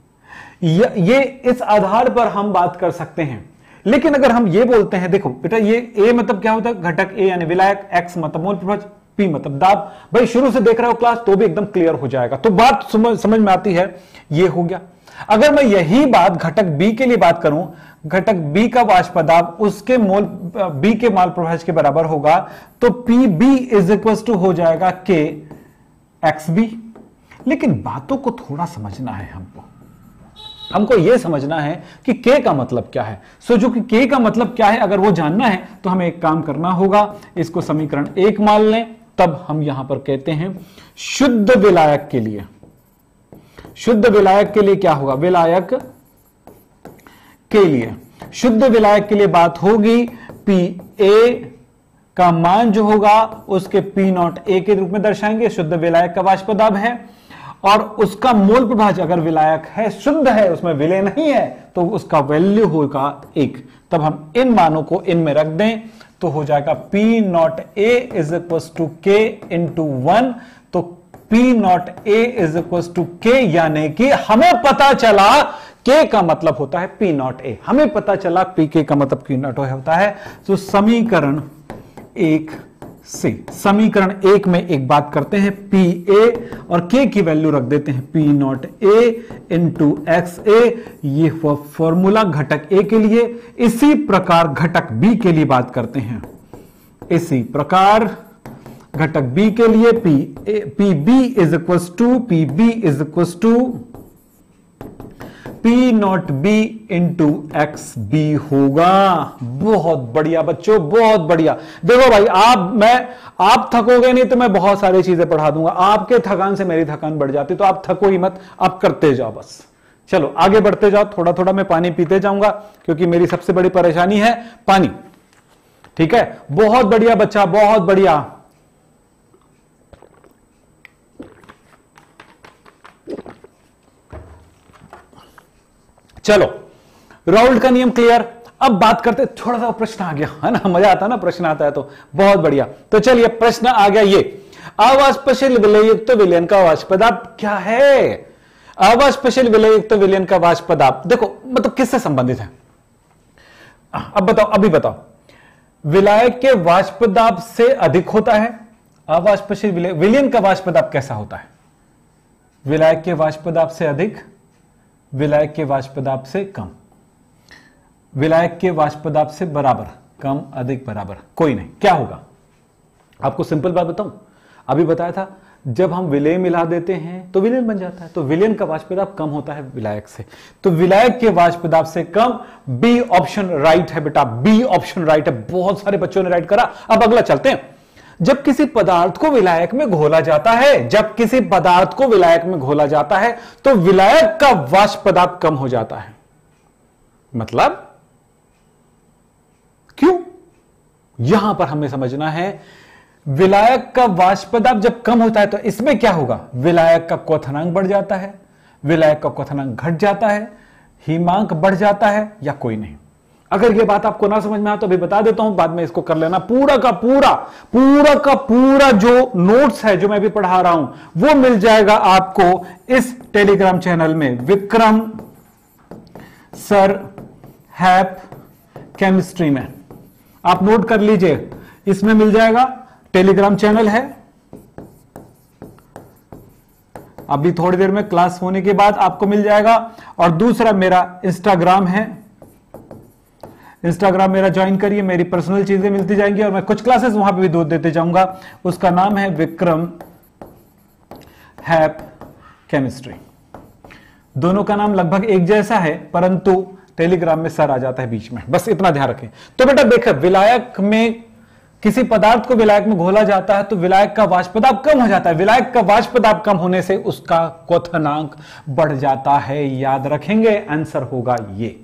ये इस आधार पर हम बात कर सकते हैं। लेकिन अगर हम ये बोलते हैं देखो बेटा ये ए मतलब क्या होता है? घटक ए यानी विलायक एक्स मतलब मोल प्रभाज पी मतलब दाब। भाई शुरू से देख रहे हो क्लास तो भी एकदम क्लियर हो जाएगा। तो बात समझ, समझ में आती है ये हो गया। अगर मैं यही बात घटक बी के लिए बात करूँ घटक बी का वाष्प दाब उसके मोल बी के माल प्रभाज के बराबर होगा तो P B is equal to हो जाएगा के एक्स बी लेकिन बातों को थोड़ा समझना है हमको। हमको यह समझना है कि के का मतलब क्या है। सो जो कि के का मतलब क्या है, अगर वो जानना है तो हमें एक काम करना होगा। इसको समीकरण एक मान लें, तब हम यहाँ पर कहते हैं, शुद्ध विलायक के लिए। शुद्ध विलायक के लिए क्या होगा? विलायक के लिए। शुद्ध विलायक के लिए बात होगी, पी ए का मान जो होगा, उसके पी नॉट ए के रूप में दर्शाएँगे। शुद्ध विलायक का वाष्पदाब है। और उसका मोल प्रभाज अगर विलायक है, शुद्ध है, उसमें विलय नहीं है तो उसका वैल्यू होगा एक। तब हम इन मानों को इनमें रख दें तो हो जाएगा P not A is equal to K into one तो P not A is equal to K यानी कि हमें पता चला के का मतलब होता है P नॉट ए हमें पता चला पी के का मतलब P नॉट होता है। तो समीकरण एक से, समीकरण एक में एक बात करते हैं, पी ए, और के की वैल्यू रख देते हैं, P not A into X A ये फॉर्मूला घटक ए के लिए। इसी प्रकार घटक बी के लिए बात करते हैं। इसी प्रकार घटक बी के लिए P A P B is equal to P B is equal to P not B into X B होगा। बहुत बढ़िया बच्चों, बहुत बढ़िया। देखो भाई, आप, मैं, आप थकोगे नहीं तो मैं बहुत सारी चीज़ें पढ़ा दूँगा। आपके थकान से मेरी थकान बढ़ जाती तो आप थको ही मत, आप करते जाओ बस। चलो, आगे बढ़ते जाओ थोड़ा थोड़ा मैं पानी पीते जाऊँगा, क्योंकि मेरी सबसे बड़ी परेशानी है पानी। ठीक है? बहुत बढ़िया बच्चा, बहुत बढ़िया। चलो राउल्ट का नियम क्लियर अब बात करते थोड़ा सा प्रश्न आ गया, है ना? मज़ा आता है ना, प्रश्न आता है तो बहुत बढ़िया। तो चलिए, प्रश्न आ गया ये। अवाष्पशील विलयुक्त तो विलयन का वाष्प पदार्थ क्या है? अवाष्पशील विलयुक्त तो विलयन का वाष्प पदार्थ, देखो मतलब किससे संबंधित है? अब बताओ, अभी बताओ। विलायक के वाष्पदाब से अधिक होता है अवाष्पशील विलय विलयन का वाष्पदाब कैसा होता है? विलायक के वाष्पदाब से अधिक विलायक के वाष्पदाब से कम। विलायक के वाष्पदाब से बराबर, कम, अधिक, बराबर, कोई नहीं। क्या होगा? आपको सिंपल बात बताऊँ? अभी बताया था, जब हम विलय मिला देते हैं तो विलयन बन जाता है। तो विलयन का वाष्पदाब कम होता है विलायक से। तो विलायक के वाष्पदाब से कम बी ऑप्शन राइट है बेटा। बी ऑप्शन राइट है। बहुत सारे बच्चों ने राइट करा। अब अगला चलते हैं। जब किसी पदार्थ को विलायक में घोला जाता है, जब किसी पदार्थ को विलायक में घोला जाता है तो विलायक का वाष्पदाब कम हो जाता है। मतलब? क्यों? यहाँ पर हमें समझना है, विलायक का वाष्पदाब जब कम होता है तो इसमें क्या होगा? विलायक का क्वथनांक बढ़ जाता है, विलायक का क्वथनांक घट जाता है, हिमांक बढ़ जाता है या कोई नहीं? अगर ये बात आपको ना समझ में आए तो अभी बता देता हूँ, बाद में इसको कर लेना। पूरा का पूरा पूरा का पूरा जो नोट्स है जो मैं अभी पढ़ा रहा हूँ, वो मिल जाएगा आपको इस टेलीग्राम चैनल में। विक्रम सर हैप केमिस्ट्री में। आप नोट कर लीजिए। इसमें मिल जाएगा। टेलीग्राम चैनल है। अभी थोड़ी देर में क्लास होने के बाद आपको मिल जाएगा। और दूसरा मेरा इंस्टाग्राम है। इंस्टाग्राम मेरा ज्वाइन करिए, मेरी पर्सनल चीज़ें मिलती जाएँगी और मैं कुछ क्लासेस वहाँ पे भी दूध देते जाऊँगा। उसका नाम है विक्रम हैप केमिस्ट्री दोनों का नाम लगभग एक जैसा है, परंतु टेलीग्राम में सर आ जाता है बीच में। बस इतना ध्यान रखें। तो बेटा देख, विलायक में किसी पदार्थ को विलायक में घोला जाता है तो विलायक का वाष्पदाब कम हो जाता है। विलायक का वाष्पदाब कम होने से उसका क्वथनांक बढ़ जाता है। याद रखेंगे आंसर होगा ये।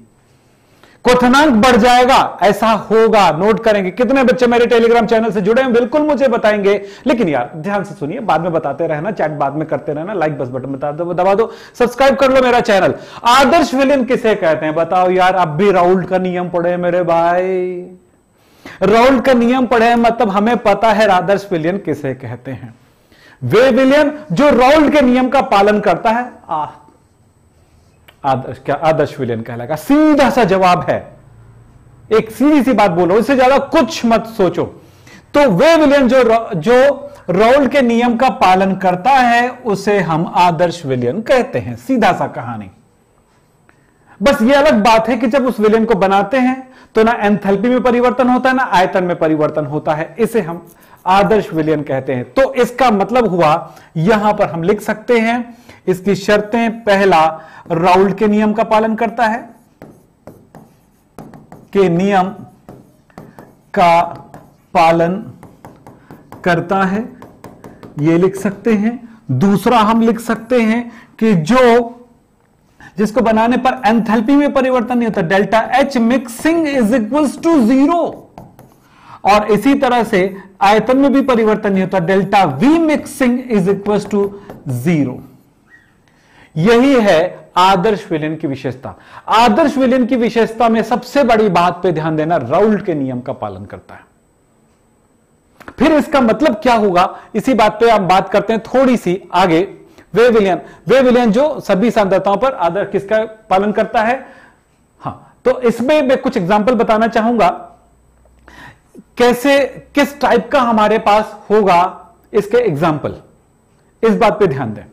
क्वथनांक बढ़ जाएगा ऐसा होगा। नोट करेंगे कितने बच्चे मेरे टेलीग्राम चैनल से जुड़े हैं बिल्कुल मुझे बताएँगे। लेकिन यार ध्यान से सुनिए बाद में बताते रहना चैट बाद में करते रहना लाइक बस बटन बता दो दबा दो सब्सक्राइब कर लो मेरा चैनल आदर्श विलियन किसे कहते हैं? बताओ यार अब भी राउल्ट का नियम पढ़े मेरे भाई। राउल्ट का नियम पढ़े मतलब हमें पता है आदर्श विलियन किसे कहते हैं। वे विलियन जो राउल्ट के नियम का पालन करता है आ, आदर्श क्या आदर्श विलियन कहलाएगा? सीधा सा जवाब है। एक सीधी सी बात बोलो इससे ज़्यादा कुछ मत सोचो। तो वे विलियन जो जो राउल के नियम का पालन करता है, उसे हम आदर्श विलियन कहते हैं। सीधा सा कहानी। बस ये अलग बात है कि जब उस विलियन को बनाते हैं तो ना एंथैल्पी में परिवर्तन होता है, ना आयतन में परिवर्तन होता है। इसे हम आदर्श विलियन कहते हैं। तो इसका मतलब हुआ, यहाँ पर हम लिख सकते हैं, इसकी शर्तें, पहला राउल्ट के नियम का पालन करता है, के नियम का पालन करता है, ये लिख सकते हैं। दूसरा हम लिख सकते हैं कि जो, जिसको बनाने पर एंथैल्पी में परिवर्तन नहीं होता, delta H mixing is equals to zero. और इसी तरह से आयतन में भी परिवर्तन नहीं होता, delta V mixing is equals to zero यही है आदर्श विलियन की विशेषता। आदर्श विलियन की विशेषता में सबसे बड़ी बात पे ध्यान देना राउल्ट के नियम का पालन करता है। फिर इसका मतलब क्या होगा? इसी बात पे आप बात करते हैं थोड़ी सी आगे। वे विलियन वे विलियन जो सभी सांद्रताओं पर आदर किसका पालन करता है? हाँ तो इसमें मैं कुछ एग्ज़ाम्पल बताना चाहूँगा। कैसे, किस टाइप का हमारे पास होगा इसके एग्ज़ाम्पल इस बात पे ध्यान दें।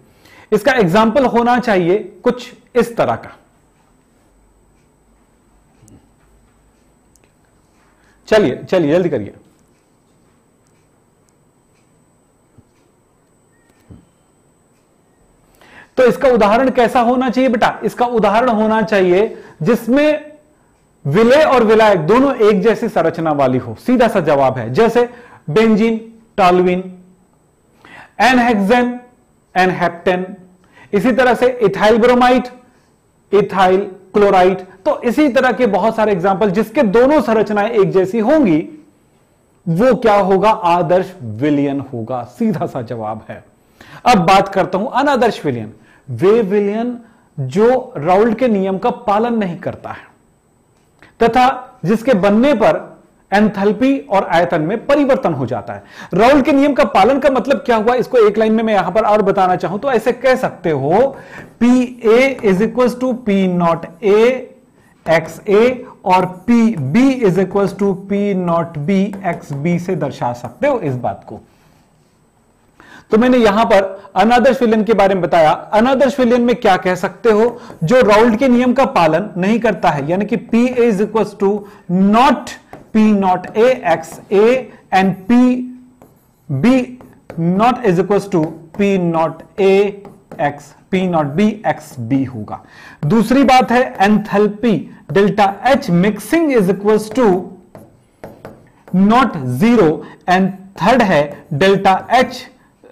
इसका एग्ज़ाम्पल होना चाहिए कुछ इस तरह का। चलिए चलिए, जल्दी करिए। तो इसका उदाहरण कैसा होना चाहिए बेटा? इसका उदाहरण होना चाहिए जिसमें विलय और विलायक दोनों एक जैसी संरचना वाली हो। सीधा सा जवाब है, जैसे बेंजीन, टालविन, एनहेक्सेन, एनहेप्टेन। इसी तरह से इथाइल ब्रोमाइड, इथाइल क्लोराइड। तो इसी तरह के बहुत सारे एग्ज़ाम्पल जिसके दोनों संरचनाएँ एक जैसी होंगी, वो क्या होगा? आदर्श विलियन होगा। सीधा सा जवाब है। अब बात करता हूँ अनादर्श विलियन। वे विलियन जो राउल्ड के नियम का पालन नहीं करता है। तथा जिसके बनने पर एंथैल्पी और आयतन में परिवर्तन हो जाता है। राउल के नियम का पालन का मतलब क्या हुआ? इसको एक लाइन में मैं यहाँ पर और बताना चाहूँ तो ऐसे कह सकते हो P A is equal to P not A X A और P B is equal to P not B X B से दर्शा सकते हो इस बात को। तो मैंने यहाँ पर अनादर्श विलियन के बारे में बताया। अनादर्श विलयन में क्या कह सकते हो? जो राउल्ट के नियम का पालन नहीं करता है, यानी कि P A is equal to not P not A X A and P B not is equals to P not A X P not B X B होगा। दूसरी बात है enthalpy delta H mixing is equals to not zero and third है delta H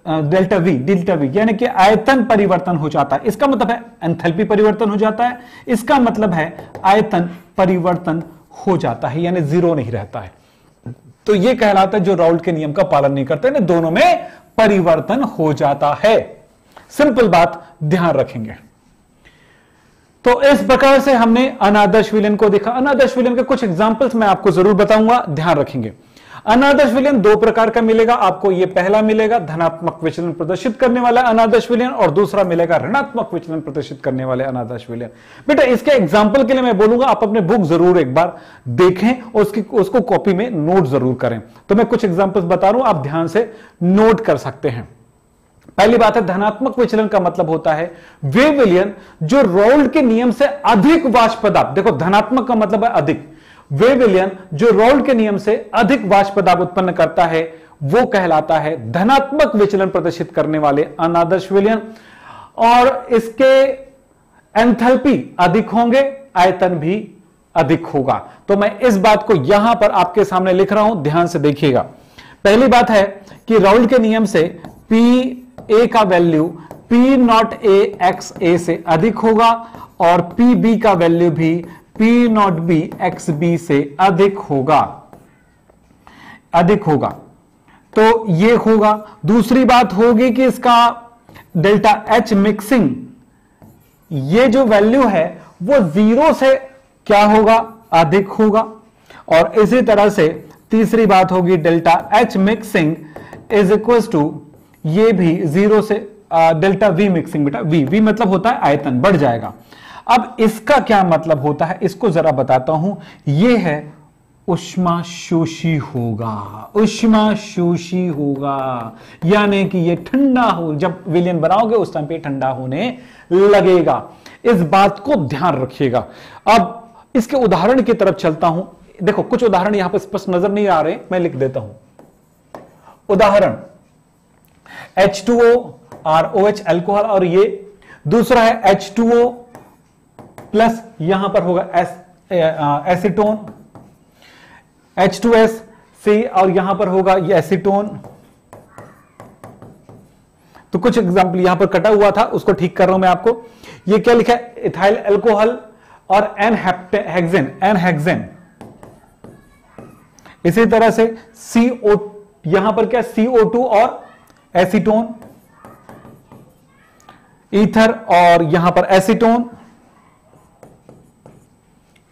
delta V delta V यानी कि आयतन परिवर्तन हो जाता है। इसका मतलब है एंथैल्पी परिवर्तन हो जाता है। इसका मतलब है आयतन परिवर्तन हो जाता है, यानी ज़ीरो नहीं रहता है। तो यह कहलाता है जो राउल्ट के नियम का पालन नहीं करते ना दोनों में परिवर्तन हो जाता है। सिंपल बात, ध्यान रखेंगे। तो इस प्रकार से हमने अनादर्श विलयन को देखा। अनादर्श विलयन के कुछ एग्जांपल्स मैं आपको ज़रूर बताऊँगा, ध्यान रखेंगे। अनादर्श विलयन दो प्रकार का मिलेगा। आपको यह पहला मिलेगा, धनात्मक विचलन प्रदर्शित करने वाला अनादर्श विलयन, और दूसरा मिलेगा, ऋणात्मक विचलन प्रदर्शित करने वाले अनादर्श विलयन। बेटा, इसके एग्ज़ाम्पल के लिए मैं बोलूँगा, आप अपने बुक ज़रूर एक बार देखें, और उसकी, उसको कॉपी में नोट ज़रूर करें। तो मैं कुछ एग्जाम्पल्स बता रहा हूँ, आप ध्यान से नोट कर सकते हैं। पहली बात है, धनात्मक विचलन का मतलब होता है, वे विलयन जो रोल्ड के नियम से अधिक वाष्पदाब, देखो, धनात्मक का मतलब है अधिक वे विलयन जो रोल के नियम से अधिक वाष्प दाब उत्पन्न करता है, वो कहलाता है धनात्मक विचलन प्रदर्शित करने वाले अनादर्श विलयन। और इसके एंथैल्पी अधिक होंगे, आयतन भी अधिक होगा। तो मैं इस बात को यहाँ पर आपके सामने लिख रहा हूँ, ध्यान से देखिएगा। पहली बात है कि राउल के नियम से पी ए का value P not A X A से अधिक होगा, और पी बी का वैल्यू भी P not B X B से अधिक होगा। अधिक होगा। तो ये होगा। दूसरी बात होगी कि इसका डेल्टा एच मिक्सिंग ये जो वैल्यू है, वो ज़ीरो से क्या होगा? अधिक होगा। और इसी तरह से तीसरी बात होगी delta H mixing is equal to ये भी ज़ीरो से डेल्टा वी मिक्सिंग बेटा वी वी मतलब होता है आयतन, बढ़ जाएगा। अब इसका क्या मतलब होता है? इसको जरा बताता हूँ। यह है, उष्मा शोषी होगा। उष्मा शोषी होगा। यानी कि ये ठंडा हो, जब विलियन बनाओगे, उस टाइम पे ठंडा होने लगेगा। इस बात को ध्यान रखिएगा। अब इसके उदाहरण की तरफ़ चलता हूँ। देखो, कुछ उदाहरण यहाँ पर स्पष्ट नज़र नहीं आ रहे मैं लिख देता हूँ। उदाहरण H2O ROH अल्कोहल और ये। दूसरा है H2O प्लस यहाँ पर होगा S acetone H two S C और यहाँ पर होगा ये एसीटोन। तो कुछ एग्ज़ाम्पल यहाँ पर कटा हुआ था, उसको ठीक कर रहा हूँ मैं आपको। ये क्या लिखा है? इथाइल एल्कोहल और एन हेक्सेन एन हेक्सेन इसी तरह से सीओ यहाँ पर क्या सीओ टू और एसीटोन। ईथर और यहाँ पर एसीटोन।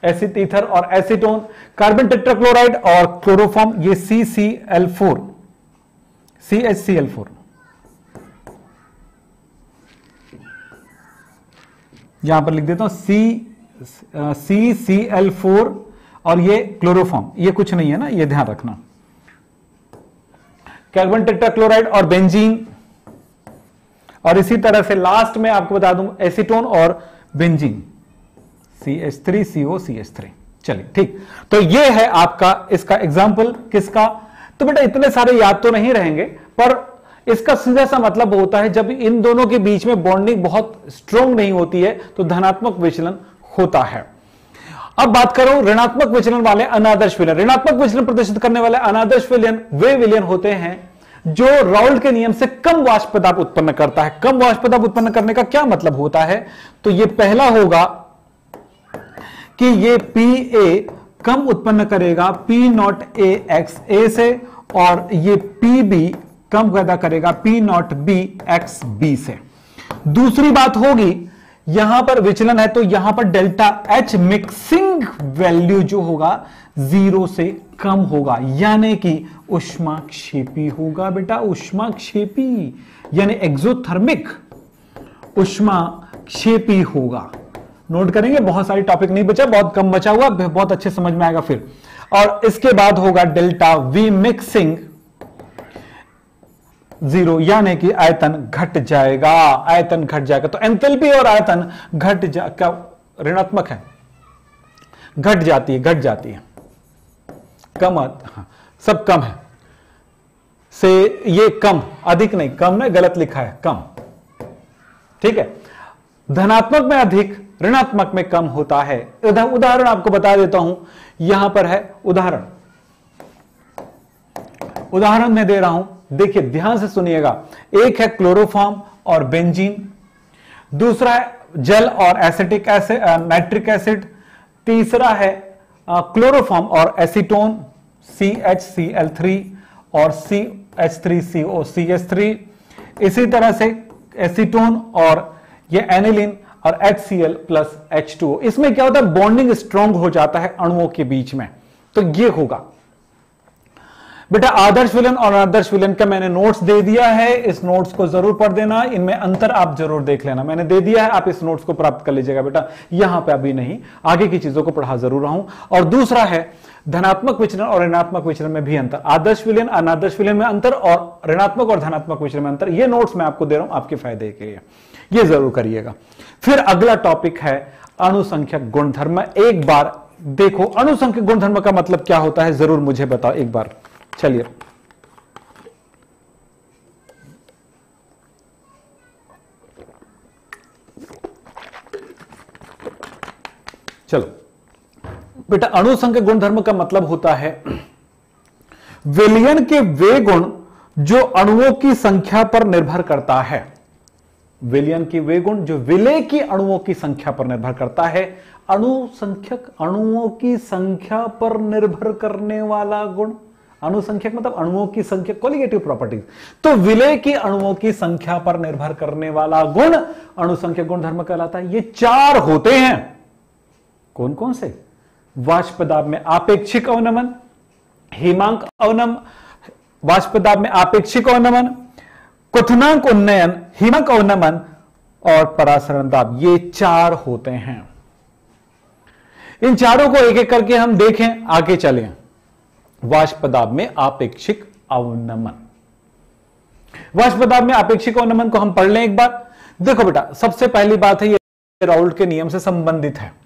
एसिड ईथर और एसीटोन, कार्बन टेट्राक्लोराइड और क्लोरोफॉर्म, ये C C L four C H C L four यहाँ पर लिख देता हूँ सी सी सी एल फोर और ये क्लोरोफॉर्म। ये कुछ नहीं है ना, ये ध्यान रखना। कार्बन टेट्राक्लोराइड और बेंजीन। और इसी तरह से लास्ट में आपको बता दूँ, एसीटोन और benzene. C H three C O C H three चलिए, ठीक। तो ये है आपका, इसका एग्ज़ाम्पल किसका? तो बेटा, इतने सारे याद तो नहीं रहेंगे, पर इसका सीधा सा मतलब होता है, जब इन दोनों के बीच में बॉन्डिंग बहुत स्ट्रोंग नहीं होती है तो धनात्मक विचलन होता है। अब बात करो ऋणात्मक विचलन वाले अनादर्श विलयन। ऋणात्मक विचलन प्रदर्शित करने वाले अनादर्श विलयन वे विलयन होते हैं, जो राउल्ट के नियम से कम वाष्पदाब उत्पन्न करता है। कम वाष्पदाब उत्पन्न करने का क्या मतलब होता है? तो यह पहला होगा कि ये पी ए कम उत्पन्न करेगा P not A X A से, और ये पी बी कम पैदा करेगा P not B X B से। दूसरी बात होगी, यहाँ पर विचलन है तो यहाँ पर डेल्टा एच मिक्सिंग वैल्यू जो होगा ज़ीरो से कम होगा। यानी कि उष्माक्षेपी होगा बेटा, उष्माक्षेपी, यानी एक्सोथर्मिक उष्माक्षेपी होगा। नोट करेंगे बहुत सारी टॉपिक नहीं बचा बहुत कम बचा हुआ बहुत अच्छे समझ में आएगा फिर। और इसके बाद होगा डेल्टा वी मिक्सिंग ज़ीरो यानी कि आयतन घट जाएगा। आयतन घट जाएगा। तो एंथैल्पी और आयतन घट जा क्या ऋणात्मक है? घट जाती है घट जाती है। कम हाँ, सब कम है। से ये कम अधिक नहीं कम नहीं गलत लिखा है कम। ठीक है? धनात्मक में अधिक ऋणात्मक में कम होता है। उदाहरण आपको बता देता हूँ। यहाँ पर है उदाहरण। उदाहरण मैं दे रहा हूँ। देखिए, ध्यान से सुनिएगा। एक है क्लोरोफॉर्म और बेंजीन। दूसरा है जल और एसिटिक एसिड नाइट्रिक एसिड। तीसरा है क्लोरोफॉर्म और acetone C H C L three और C H three C O C H three इसी तरह से एसीटोन और ये एनिलिन और एल प्लस एच इसमें क्या होता है? बॉन्डिंग स्ट्रांग हो जाता है अणुओं के बीच में। तो ये होगा। बेटा, आदर्श विलन और आदर्श विलन का मैंने नोट्स दे दिया है। इस नोट्स को ज़रूर पढ़ देना। इनमें अंतर आप ज़रूर देख लेना। मैंने दे दिया है। आप इस नोट्स को प्राप्त कर लीजिएगा बेटा। यहाँ पे अभी नहीं। आगे की चीज़ों को पढ़ा ज़रूर रहा हूँ। और दूसरा है, धनात्मक विचरण और ऋणात्मक विचरण में भी अंतर। आदर्श विलयन, अनादर्श विलयन में अंतर और ऋणात्मक और धनात्मक विचरण में अंतर। ये नोट्स मैं आपको दे रहा हूँ आपके फ़ायदे के लिए। ये ज़रूर करिएगा। फिर अगला टॉपिक है अणुसंख्यक गुणधर्म। एक बार देखो अणुसंख्यक गुणधर्म का मतलब क्या होता है ज़रूर मुझे बताओ एक बार। चलिए। चलो। बेटा अणुसंख्य गुणधर्म का मतलब होता है विलयन के वे गुण जो अणुओं की संख्या पर निर्भर करता है। विलयन की वे गुण जो विलय की अणुओं की संख्या पर निर्भर करता है अणुसंख्यक अणुओं की संख्या पर निर्भर करने वाला गुण। अनुसंख्यक मतलब अणुओं की संख्या क्वालिटेटिव प्रॉपर्टीज़ तो विलय की अणुओं की संख्या पर निर्भर करने वाला गुण अणुसंख्यक गुण धर्म कहलाता है। ये चार होते हैं। कौन कौन से? वाष्पदाब में आपेक्षिक अवनमन, हिमांक अवनम, वाष्पदाब में आपेक्षिक अवनमन कुथनांक उन्नयन, हिमक अवनमन और परासरण दाब ये चार होते हैं। इन चारों को एक एक करके हम देखें, आगे चलें। वाष्पदाब में आपेक्षिक अवनमन। वाष्पदाब में आपेक्षिक अवनमन को हम पढ़ लें एक बार। देखो बेटा, सबसे पहली बात है ये राउल्ट के नियम से संबंधित है।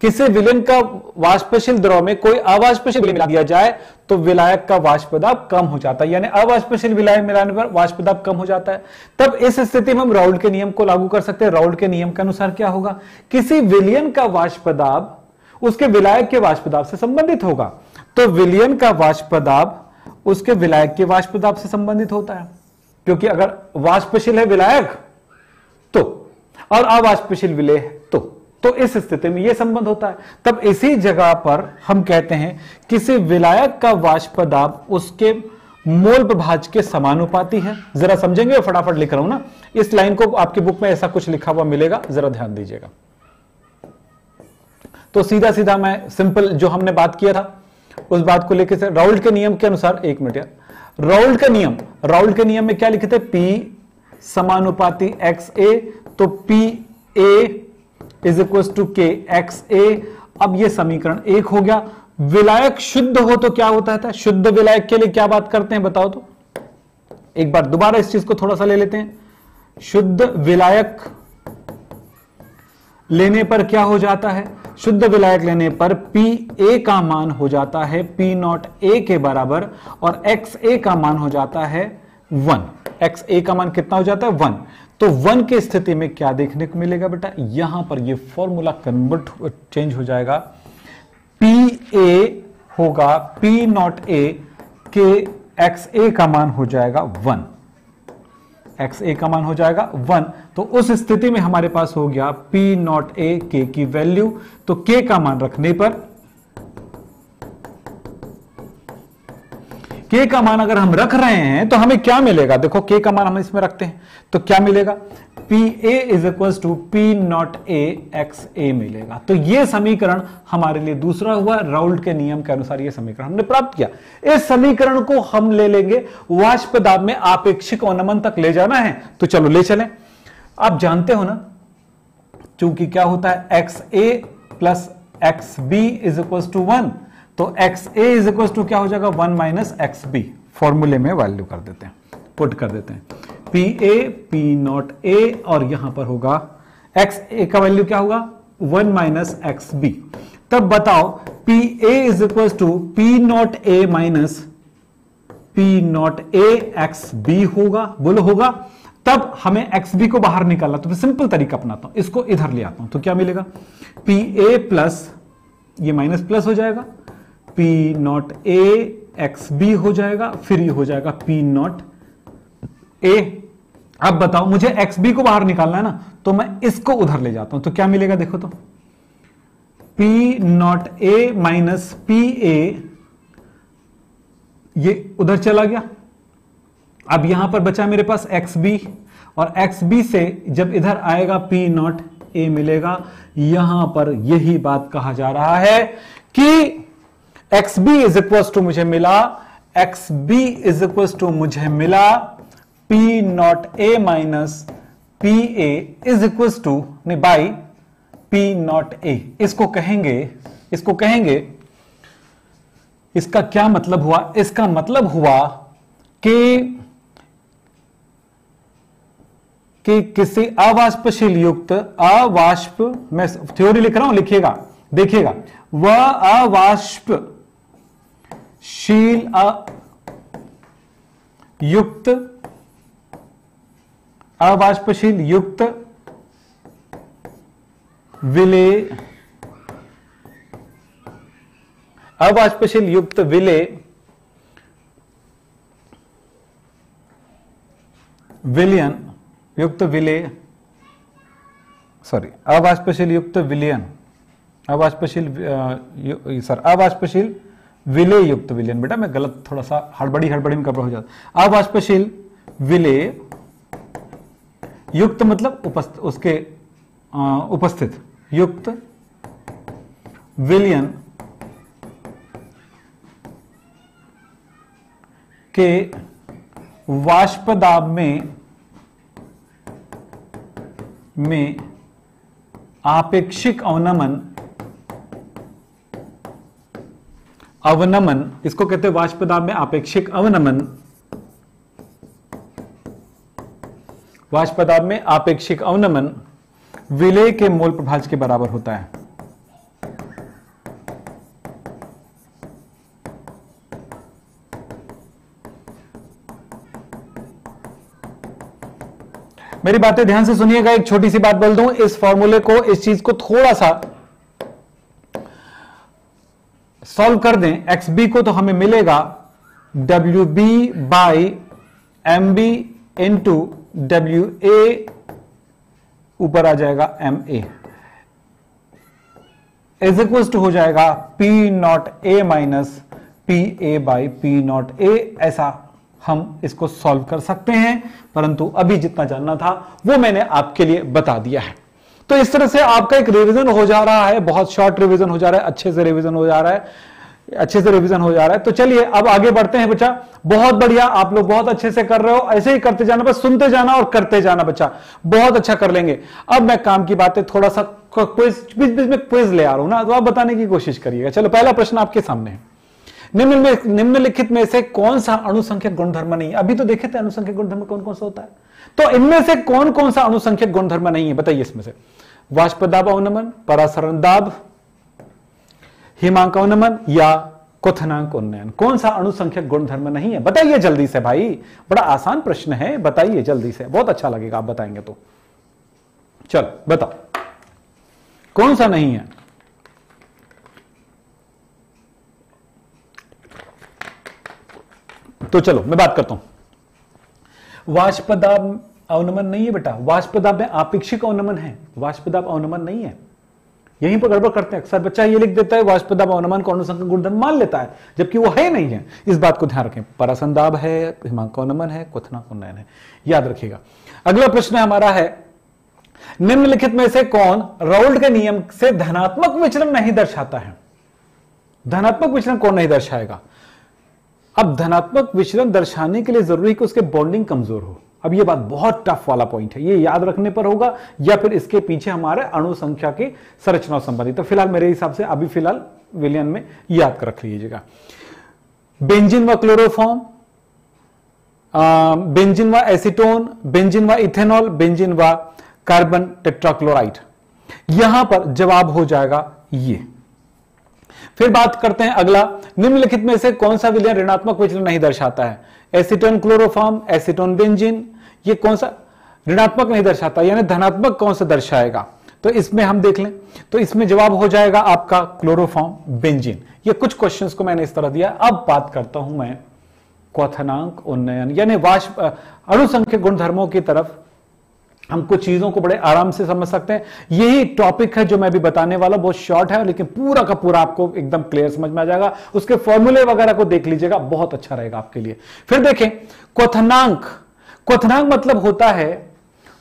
किसी विलयन का वाष्पशील द्रव में कोई अवाष्पशील विलय मिला दिया जाए तो विलायक का वाष्पदाब कम हो जाता है। यानी अवाष्पशील विलायक मिलाने पर वाष्पदाब कम हो जाता है। तब इस स्थिति में हम राउल्ट के नियम को लागू कर सकते हैं। राउल्ट के नियम के अनुसार क्या होगा? किसी विलियन का वाष्पदाब उसके विलायक के वाष्पदाब से संबंधित होगा। तो विलियन का वाष्पदाब उसके विलायक के वाष्पदाब से संबंधित होता है। क्योंकि अगर वाष्पशील है विलायक तो और अवाष्पशील विलय तो तो इस स्थिति में यह संबंध होता है। तब इसी जगह पर हम कहते हैं, किसी विलायक का वाष्पदाब उसके मोल प्रभाज के समानुपाती है। जरा समझेंगे फटाफट लिख रहा हूँ ना? इस लाइन को आपकी बुक में ऐसा कुछ लिखा हुआ मिलेगा, जरा ध्यान दीजिएगा। तो सीधा सीधा मैं सिंपल जो हमने बात किया था, उस बात को लेकर राउल्ट के नियम के अनुसार, एक मिनट यार। राउल्ट का नियम राउल्ट के नियम में क्या लिखे थे? पी समानुपाती एक्स ए तो P A is equal to K X A अब ये समीकरण एक हो गया। विलायक शुद्ध हो तो क्या होता है शुद्ध विलायक के लिए क्या बात करते हैं बताओ तो। एक बार दोबारा इस चीज़ को थोड़ा सा ले लेते हैं। शुद्ध विलायक लेने पर क्या हो जाता है? शुद्ध विलायक लेने पर पी ए का मान हो जाता है पी नॉट ए के बराबर और एक्स ए का मान हो जाता है वन। एक्स ए का मान कितना हो जाता है? वन। तो वन की स्थिति में क्या देखने को मिलेगा बेटा? यहाँ पर ये फॉर्मूला कन्वर्ट चेंज हो जाएगा। पी ए होगा, पी नॉट ए के एक्स ए का मान हो जाएगा वन। एक्स ए का मान हो जाएगा वन। तो उस स्थिति में हमारे पास हो गया पी नॉट ए के की वैल्यू। तो के का मान रखने पर के का मान अगर हम रख रहे हैं तो हमें क्या मिलेगा? देखो के का मान हम इसमें रखते हैं तो क्या मिलेगा? P A is equal to P not A X A मिलेगा। तो यह समीकरण हमारे लिए दूसरा हुआ राउल्ट के नियम के अनुसार यह समीकरण हमने प्राप्त किया। इस समीकरण को हम ले लेंगे वाष्प दाब में आपेक्षिक अवनमन तक ले जाना है। तो चलो, ले चलें। आप जानते हो ना, चूँकि क्या होता है? X A plus X B is equal to one तो X A is equal to क्या हो जाएगा? One minus X B. फॉर्मूले में वैल्यू कर देते हैं, पुट कर देते हैं। P A, P not A, और यहाँ पर होगा एक्स ए का वैल्यू क्या होगा? One minus X B. तब बताओ, P A is equal to P not A minus P not A X B होगा, बोलो होगा। तब हमें एक्स बी को बाहर निकालना तो सिंपल तरीका अपनाता हूँ। इसको इधर ले आता हूँ तो क्या मिलेगा? पी ए प्लस, ये माइनस प्लस हो जाएगा। P not A X B हो जाएगा, फिर ये हो जाएगा पी नॉट ए अब बताओ, मुझे एक्स बी को बाहर निकालना है ना तो मैं इसको उधर ले जाता हूँ। तो क्या मिलेगा देखो तो। P not A minus P A ये उधर चला गया। अब यहाँ पर बचा मेरे पास एक्स बी और एक्स बी से जब इधर आएगा पी नॉट ए मिलेगा। यहाँ पर यही बात कहा जा रहा है कि X B is equal to मुझे मिला X B is equal to मुझे मिला P not A minus P A is equal to by P not A इसको कहेंगे इसको कहेंगे, इसका क्या मतलब हुआ? इसका मतलब हुआ कि कि किसी अवाष्पशील युक्त अवाष्प, मैं थ्योरी लिख रहा हूँ, लिखिएगा, देखिएगा, वह अवाष्प शील युक्त, अवाष्पशील युक्त, विले, अवाष्पशील युक्त विले, विलियन, युक्त विले, सॉरी, अवाष्पशील युक्त विलियन, अवाष्पशील सॉरी, अवाष्पशील विले युक्त विलियन। बेटा, मैं गलत थोड़ा सा हड़बड़ी हड़बड़ी में कब हो जाता अवाष्पशील विले युक्त मतलब उपस्थित उसके उपस्थित। युक्त विलियन के वाष्पदाब में में आपेक्षिक अवनमन अवनमन, इसको कहते हैं वाष्पदाब में आपेक्षिक अवनमन। वाष्पदाब में आपेक्षिक अवनमन विलय के मोल प्रभाज के बराबर होता है। मेरी बातें ध्यान से सुनिएगा, एक छोटी सी बात बोल दूँ, इस फॉर्मूले को, इस चीज़ को थोड़ा सा सॉल्व कर दें एक्स बी को तो हमें मिलेगा W B by M B into W A ऊपर आ जाएगा M A is equal to हो जाएगा P not A minus P A by P not A ऐसा हम इसको सॉल्व कर सकते हैं, परंतु अभी जितना जानना था, वो मैंने आपके लिए बता दिया है। तो इस तरह से आपका एक रिवीजन हो जा रहा है, बहुत शॉर्ट रिवीजन हो जा रहा है, अच्छे से रिवीजन हो जा रहा है, अच्छे से रिवीजन हो जा रहा है। तो चलिए, अब आगे बढ़ते हैं बच्चा। बहुत बढ़िया, आप लोग बहुत अच्छे से कर रहे हो। ऐसे ही करते जाना, बस सुनते जाना और करते जाना बच्चा। बहुत अच्छा कर लेंगे। अब मैं काम की बातें थोड़ा सा क्विज बीच बीच में क्विज ले आ रहा हूँ ना तो आप बताने की कोशिश करिएगा। चलो, पहला प्रश्न आपके सामने है। निम्न में निम्नलिखित में से कौन सा अनुसंख्यक गुणधर्म नहीं? अभी तो देखे थे अनुसंख्यक गुणधर्म कौन कौन सा होता है? तो इनमें से कौन कौन सा अनुसंख्यक गुणधर्म नहीं है? बताइए इसमें से। वाष्पदाब अवनमन, परासरण दाब, हिमांक अवनमन या क्वथनांक उन्नयन। कौन सा अणुसंख्यक गुणधर्म नहीं है? बताइए जल्दी से भाई। बड़ा आसान प्रश्न है, बताइए जल्दी से। बहुत अच्छा लगेगा, आप बताएँगे तो। चलो, बताओ। कौन सा नहीं है? तो चलो, मैं बात करता हूँ। वाष्पदाब अवनमन नहीं है बेटा। वाष्पदाब में आपेक्षिक अवनमन है। वाष्पदाब अवनमन नहीं है। यहीं पर गड़बड़ करते हैं। अक्सर बच्चा ये लिख देता है, वाष्पदाब अनुमान को अनुसंख्यक गुणधर्म मान लेता है, जबकि वो है नहीं है। इस बात को ध्यान रखें। परासंदाब है, हिमांक अनुमान है क्वथना उन्नयन है। याद रखिएगा। अगला प्रश्न हमारा है, निम्नलिखित में से कौन राउल्ट के नियम से धनात्मक विचलन नहीं दर्शाता है? धनात्मक विचलन कौन नहीं दर्शाएगा? अब धनात्मक विचलन दर्शाने के लिए ज़रूरी है कि उसके बॉन्डिंग कमज़ोर हो। अब यह बात बहुत टफ वाला पॉइंट है। ये याद रखने पर होगा या फिर इसके पीछे हमारे अणु संख्या की संरचना संबंधी तो फ़िलहाल मेरे हिसाब से अभी फ़िलहाल विलियन में याद कर रख लीजिएगा। बेंजिन व क्लोरोफॉर्म बेंजिन व एसिटोन, बेंजिन व इथेनॉल, बेंजिन व कार्बन टेट्राक्लोराइड। यहाँ पर जवाब हो जाएगा ये। फिर बात करते हैं अगला। निम्नलिखित में से कौन सा विलयन ऋणात्मक विचलन नहीं दर्शाता है? एसिटोन क्लोरोफॉर्म, एसिटोन बेंजिन, ये कौन सा ऋणात्मक नहीं दर्शाता, यानी धनात्मक कौन सा दर्शाएगा? तो इसमें हम देख लें तो इसमें जवाब हो जाएगा आपका क्लोरोफॉर्म, बेंजिन। ये कुछ क्वेश्चंस को मैंने इस तरह दिया। अब बात करता हूँ मैं क्वथनांक उन्नयन, यानी वाष्प अणुसंख्यक गुणधर्मों की तरफ़। हम कुछ चीज़ों को बड़े आराम से समझ सकते हैं। यही टॉपिक है जो मैं भी बताने वाला बहुत शॉर्ट है, लेकिन पूरा का पूरा आपको एकदम क्लियर समझ में आ जाएगा। उसके फॉर्मूले वगैरह को देख लीजिएगा, बहुत अच्छा रहेगा आपके लिए। फिर देखें, क्वथनांक। क्वथनांक मतलब होता है,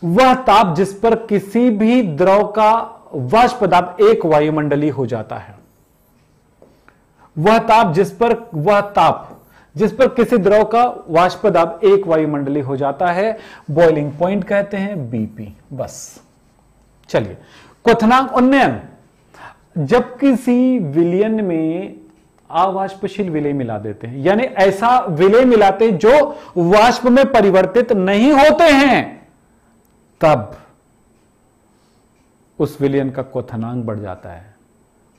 वह ताप जिस पर किसी भी द्रव का वाष्प दाब एक वायुमंडली हो जाता है। वह ताप जिस पर, वह ताप जिस पर किसी द्रव का वाष्प दाब एक वायुमंडली हो जाता है बॉइलिंग पॉइंट कहते हैं बीपी बस। चलिए, क्वथनांक उन्नयन। जब किसी विलियन में अवाष्पशील विलय मिला देते हैं, यानी ऐसा विलय मिलाते जो वाष्प में परिवर्तित नहीं होते हैं, तब उस विलयन का क्वथनांक बढ़ जाता है।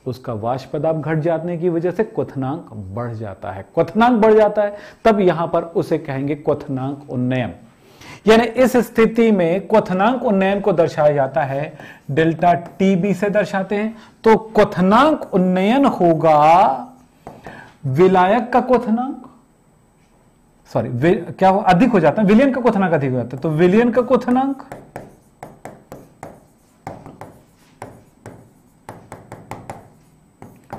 उसका वाष्प पदार्थ घट जाने की वजह से क्वथनांक बढ़ जाता है। क्वथनांक बढ़ जाता है, तब यहाँ पर उसे कहेंगे क्वथनांक उन्नयन। यानी इस स्थिति में क्वथनांक उन्नयन को दर्शाया जाता है, डेल्टा टीबी से दर्शाते हैं। तो क्वथनांक उन्नयन होगा, विलायक का क्वथनांक। सॉरी क्या हो, अधिक हो जाता है? विलियन का क्वथनांक अधिक हो जाता है। तो विलियन का क्वथनांक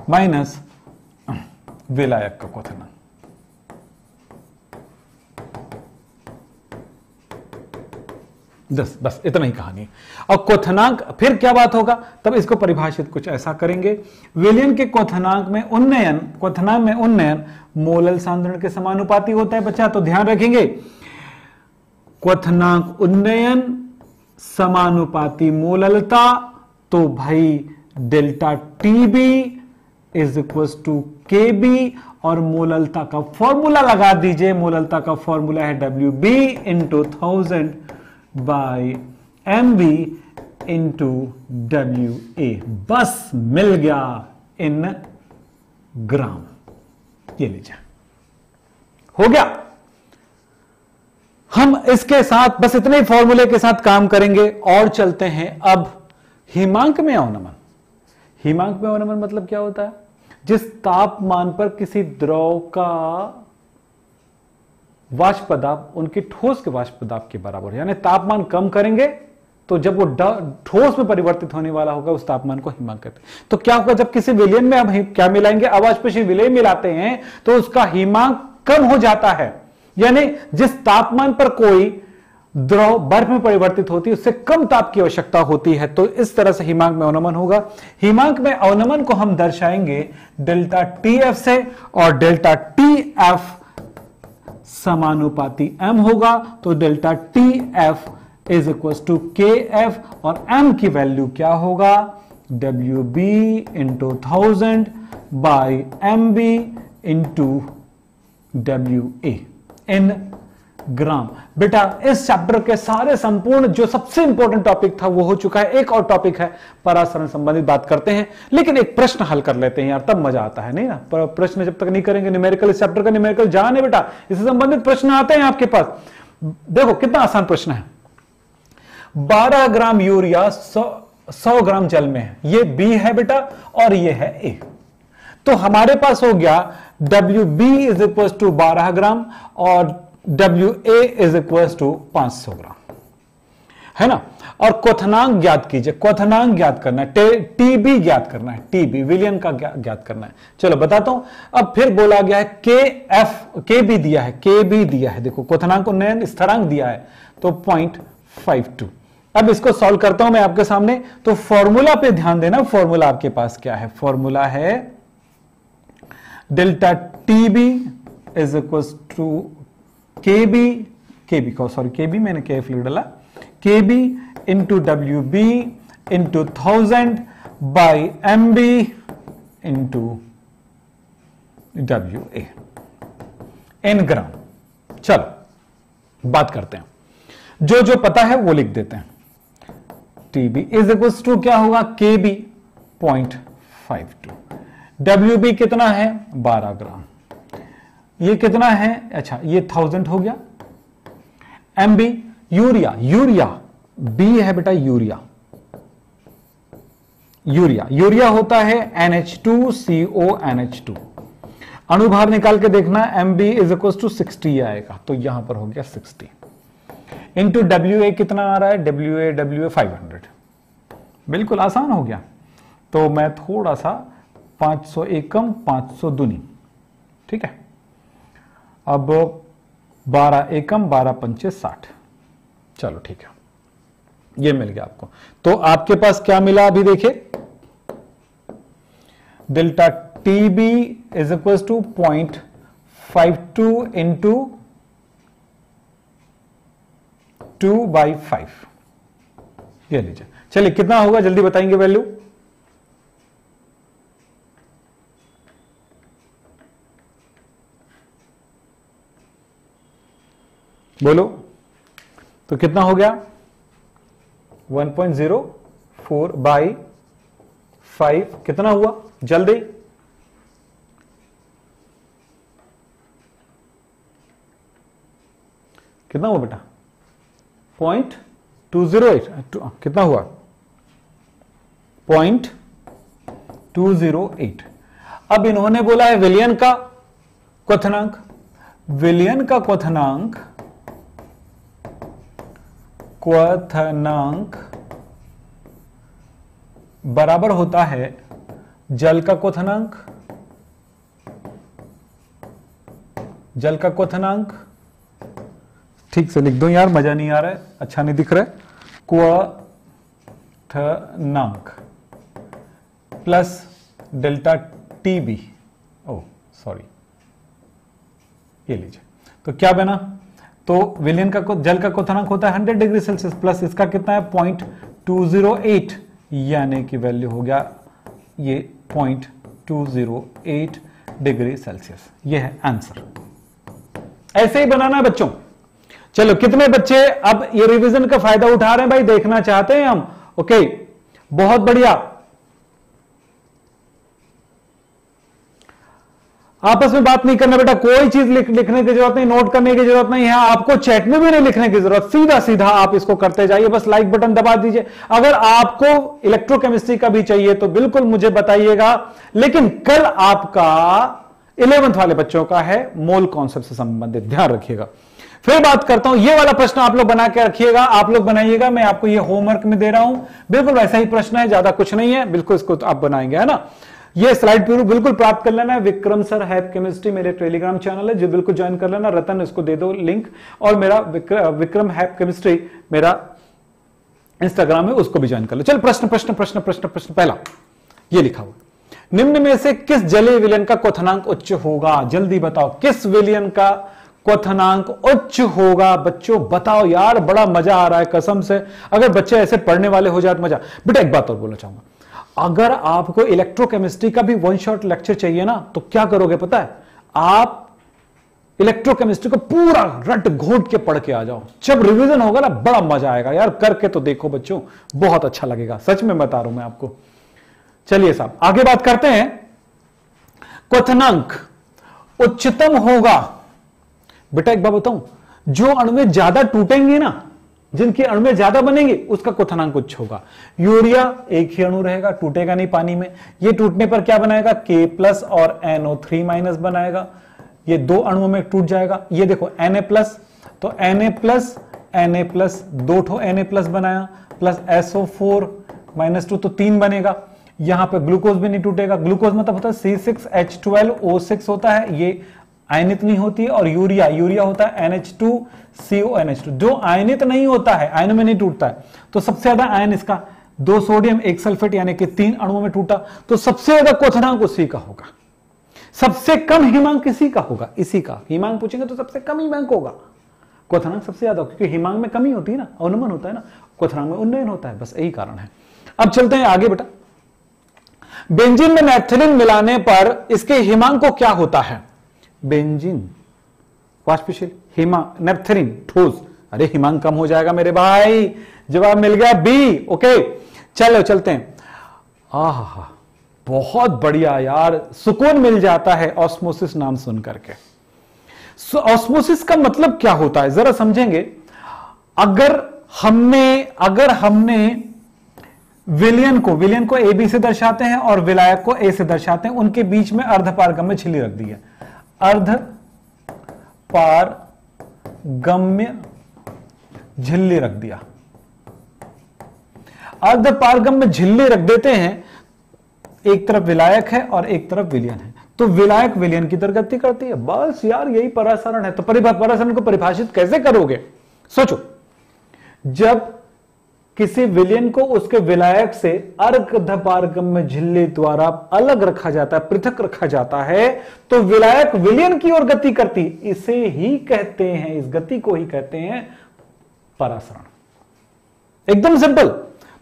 माइनस विलायक का क्वथनांक दस बस, इतना ही कहानी। और क्वथनांक फिर क्या बात होगा? तब इसको परिभाषित कुछ ऐसा करेंगे। विलियन के क्वथनांक में उन्नयन क्वथनांक में उन्नयन मोलल सांद्रण के समानुपाती होता है बच्चा तो ध्यान रखेंगे। क्वथनांक उन्नयन, समानुपाती मोललता तो भाई delta TB is equal to K B और मोललता का फॉर्मूला लगा दीजिए। मोललता का फॉर्मूला है W B into thousand by M B into W A बस मिल गया इन ग्राम। ये लीजिए। हो गया। हम इसके साथ बस इतने फॉर्मूले के साथ काम करेंगे और चलते हैं। अब हिमांक में अवनमन हिमांक में अवनमन मतलब क्या होता है? जिस तापमान पर किसी द्रव का वाष्प दाब उनकी ठोस के वाष्प दाब के बराबर यानी तापमान कम करेंगे तो जब वो ठोस में परिवर्तित होने वाला होगा, उस तापमान को हिमांक कहते हैं। तो क्या होगा, जब किसी विलयन में हम क्या मिलाएँगे? अवाष्पशील विलय मिलाते हैं तो उसका हिमांक कम हो जाता है। यानी जिस तापमान पर कोई द्रव बर्फ़ में परिवर्तित होती है, उससे कम ताप की आवश्यकता होती है तो इस तरह से हिमांक में अवनमन होगा। हिमांक में अवनमन को हम दर्शाएँगे डेल्टा टी एफ़ से, और डेल्टा टी एफ़ समानुपाती एम होगा तो delta T F is equal to K F और एम की वैल्यू क्या होगा? W B into thousand by M B into W A in gram. बेटा, इस चैप्टर के सारे संपूर्ण जो सबसे इंपॉर्टेंट टॉपिक था, वो हो चुका है। एक और टॉपिक है परासरण संबंधित बात करते हैं। लेकिन एक प्रश्न हल कर लेते हैं यार, तब मज़ा आता है, नहीं ना? प्रश्न जब तक नहीं करेंगे न्यूमेरिकल इस चैप्टर का न्यूमेरिकल जान है बेटा। इससे संबंधित प्रश्न आते हैं आपके पास। देखो, कितना आसान प्रश्न है। बारह ग्राम यूरिया सौ ग्राम जल में है। ये बी है बेटा, और ये है ए तो हमारे पास हो गया W B is equal to बारह ग्राम, और W A is equal to पाँच सौ ग्राम। है ना? और क्वथनांक ज्ञात कीजिए। क्वथनांक ज्ञात करना है। टीबी ज्ञात करना है। टीबी विलियन का ज्ञात करना है। चलो बताता हूँ। अब फिर बोला गया है के एफ़ के बी दिया है। के बी दिया है। देखो क्वथनांक उन्नयन स्थरांक दिया है। तो पॉइंट फाइव टू अब इसको सॉल्व करता हूँ मैं आपके सामने। तो फॉर्मूला पे ध्यान देना। फॉर्मूला आपके पास क्या है? फॉर्मूला है delta TB is equal to K B K B sorry K B मैंने के एफ़ लिख डाला। K B into W B into thousand by M B into W A in gram चलो, बात करते हैं। जो जो पता है वो लिख देते हैं। टीबी इज़ इक्वल टू क्या होगा? K B point five two W B कितना है? बारह ग्राम ये कितना है? अच्छा ये थाउज़ेंड हो गया। M B urea urea B है बेटा यूरिया यूरिया यूरिया होता है NH2CO अणुभार निकाल के देखना M B is equal to sixty आएगा तो यहाँ पर हो गया सिक्सटी इंटू डब्ल्यू ए कितना आ रहा है? W A W A five hundred बिल्कुल आसान हो गया। तो मैं थोड़ा सा 500 एकम 500 दुनी। ठीक है? अब 12 एकम 12 पंचे साठ। चलो, ठीक है। ये मिल गया आपको। तो आपके पास क्या मिला अभी देखिए? Delta T B is equal to point five two into two by five. ये लीजिए। चलिए, कितना होगा? जल्दी बताएँगे वैल्यू। बोलो। तो कितना हो गया? 1.04 point zero four by five कितना हुआ? जल्दी। कितना हुआ बेटा? Point two zero eight. कितना हुआ? Point two zero eight. अब इन्होंने बोला है विलियन का क्वथनांक। विलियन का क्वथनांक क्वथनांक बराबर होता है जल का क्वथनांक। जल का क्वथनांक। ठीक से लिख दो यार, मज़ा नहीं आ रहा है अच्छा नहीं दिख रहा है। क्वथनांक plus delta T B. Oh sorry, ये लीजिए। तो क्या बना? तो विलियन का जल का क्वथनांक होता है 100 डिग्री सेल्सियस, प्लस इसका कितना है? पॉइंट टू ज़ीरो एट, यानी कि वैल्यू हो गया ये point two zero eight degree Celsius. ये है आंसर। ऐसे ही बनाना है बच्चों। चलो, कितने बच्चे अब ये रिवीजन का फ़ायदा उठा रहे हैं भाई? देखना चाहते हैं हम। ओके, बहुत बढ़िया। आपस में बात नहीं करना बेटा कोई चीज़ लिख, लिखने की ज़रूरत नहीं नोट करने की ज़रूरत नहीं है आपको चैट में भी नहीं लिखने की ज़रूरत सीधा सीधा आप इसको करते जाइए बस लाइक बटन दबा दीजिए। अगर आपको इलेक्ट्रोकेमिस्ट्री का भी चाहिए तो बिल्कुल मुझे बताइएगा लेकिन कल आपका इलेवंथ वाले बच्चों का है मोल कॉन्सेप्ट से संबंधित ध्यान रखिएगा। फिर बात करता हूँ ये वाला प्रश्न आप लोग बना के रखिएगा आप लोग बनाइएगा मैं आपको ये होमवर्क में दे रहा हूँ। बिल्कुल वैसा ही प्रश्न है ज़्यादा कुछ नहीं है बिल्कुल इसको तो आप बनाएँगे है ना? ये स्लाइड प्रूफ बिल्कुल प्राप्त कर लेना है। विक्रम सर हैप केमिस्ट्री मेरे टेलीग्राम चैनल है। जो बिल्कुल ज्वाइन कर लेना। रतन इसको दे दो लिंक। और मेरा विक्र, विक्रम हैप केमिस्ट्री मेरा इंस्टाग्राम है उसको भी ज्वाइन कर लो। चल प्रश्न प्रश्न प्रश्न प्रश्न प्रश्न। पहला ये लिखा हुआ। निम्न में से किस जलीय विलियन का क्वथनांक उच्च होगा? जल्दी बताओ किस विलियन का क्वथनांक उच्च होगा? बच्चों बताओ यार बड़ा मज़ा आ रहा है कसम से। अगर बच्चे ऐसे पढ़ने वाले हो जाए तो मज़ा। बेटा एक बात और बोलना चाहूँगा। अगर आपको इलेक्ट्रोकेमिस्ट्री का भी वन शॉट लेक्चर चाहिए ना तो क्या करोगे पता है? आप इलेक्ट्रोकेमिस्ट्री को पूरा रट घोट के पढ़ के आ जाओ। जब रिवीजन होगा ना, बड़ा मज़ा आएगा। यार, करके तो देखो बच्चों, बहुत अच्छा लगेगा। सच में बता रहा हूँ मैं आपको। चलिए साहब, आगे बात करते हैं। क्वथनांक उच्चतम होगा। बेटा एक बात बताऊँ, जो अणु ज़्यादा टूटेंगे ना जिनके अणु में ज़्यादा बनेंगे, उसका क्वथनांक उच्च होगा। यूरिया, एक ही अणु रहेगा, टूटेगा नहीं पानी में। ये टूटने पर क्या बनाएगा? के प्लस और एनओ थ्री माइनस बनाएगा। ये दो अणुओं में टूट जाएगा। ये देखो एन प्लस तो N A plus N A plus दो ठो एन ए प्लस बनाया plus SO four minus two तो तीन बनेगा। यहाँ पे ग्लूकोज भी नहीं टूटेगा। ग्लूकोज मतलब होता है C six H twelve O six होता है। ये आयनित नहीं होती है और यूरिया यूरिया होता है NH2CONH2 जो आयनित नहीं होता है, आयन में नहीं टूटता है तो सबसे ज़्यादा आयन इसका दो सोडियम, एक सल्फेट, यानी कि तीन अणुओं में टूटा तो सबसे ज़्यादा क्वथनांक उसी का होगा। सबसे कम हिमांक किसी का होगा? इसी का। हिमांक पूछेंगे तो सबसे कम हिमांक होगा। क्वथनांक सबसे ज़्यादा क्योंकि हिमांक में कमी होती है ना, अनुमन होता है ना क्वथनांक में उन्नयन होता है, बस यही कारण है। अब चलते हैं आगे बेटा। बेंजीन में नेथलिन मिलाने पर इसके हिमांक को क्या होता है? बेंजीन वाष्पशील हिमा नेपथेरिन ठोस। अरे हिमांक कम हो जाएगा मेरे भाई। जवाब मिल गया बी ओके चलो, चलते हैं। आह, बहुत बढ़िया यार। सुकून मिल जाता है ऑस्मोसिस नाम सुन करके। ऑस्मोसिस का मतलब क्या होता है? जरा समझेंगे। अगर हमने अगर हमने विलियन को विलियन को ए बी से दर्शाते हैं और विलायक को ए से दर्शाते हैं, उनके बीच में अर्धपारगम्य छिली रख दी है। अर्ध पारगम्य झिल्ली रख दिया। अर्ध पारगम्य झिल्ली रख देते हैं। एक तरफ़ विलायक है और एक तरफ़ विलियन है। तो विलायक विलियन की तरह गति करती है। बस यार, यही परासरण है। तो परासरण को परिभाषित कैसे करोगे? सोचो। जब किसी विलियन को उसके विलायक से अर्घपारगम्य झिल्ली द्वारा अलग रखा जाता है, पृथक रखा जाता है। तो विलायक विलियन की ओर गति करती, इसे ही कहते हैं, इस गति को ही कहते हैं परासरण एकदम सिंपल।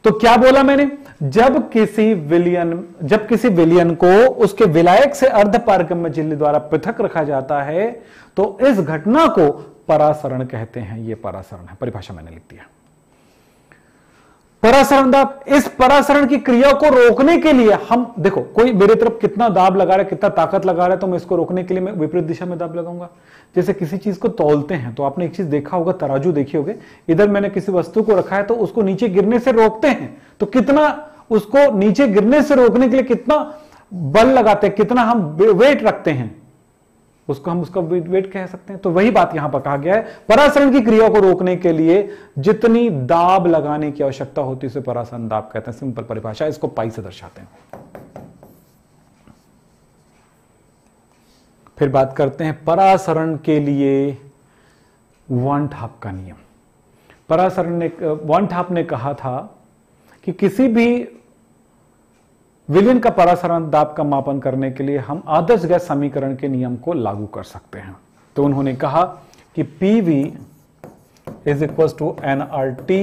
तो क्या बोला मैंने? जब किसी विलियन, जब किसी विलियन को उसके विलायक से अर्ध अर्धपारगम्य झिल्ली द्वारा पृथक रखा जाता है तो इस घटना को परासरण कहते हैं। यह परासरण है, परिभाषा मैंने लिख दिया परासरण दाब इस परासरण की क्रिया को रोकने के लिए हम, देखो, कोई मेरे तरफ़ कितना दाब लगा रहा है, कितना ताकत लगा रहा है तो मैं इसको रोकने के लिए मैं विपरीत दिशा में दाब लगाऊँगा। जैसे किसी चीज़ को तोलते हैं तो आपने एक चीज़ देखा होगा, तराजू देखी होगे, इधर मैंने किसी वस्तु को रखा है तो उसको नीचे गिरने से रोकते हैं। तो कितना उसको नीचे गिरने से रोकने के लिए कितना बल लगाते हैं, कितना हम वेट रखते हैं। उसको हम उसका वेट कह सकते हैं। तो वही बात यहाँ पर कहा गया है। परासरण की क्रिया को रोकने के लिए जितनी दाब लगाने की आवश्यकता होती है, उसे परासरण दाब कहते हैं। सिंपल परिभाषा, इसको पाई से दर्शाते हैं। फिर बात करते हैं परासरण के लिए वन ठाप का नियम। परासरण ने, वन ठाप ने कहा था कि किसी भी विलियन का परासरण दाब का मापन करने के लिए हम आदर्श गैस समीकरण के नियम को लागू कर सकते हैं। तो उन्होंने कहा कि P V is equal to N R T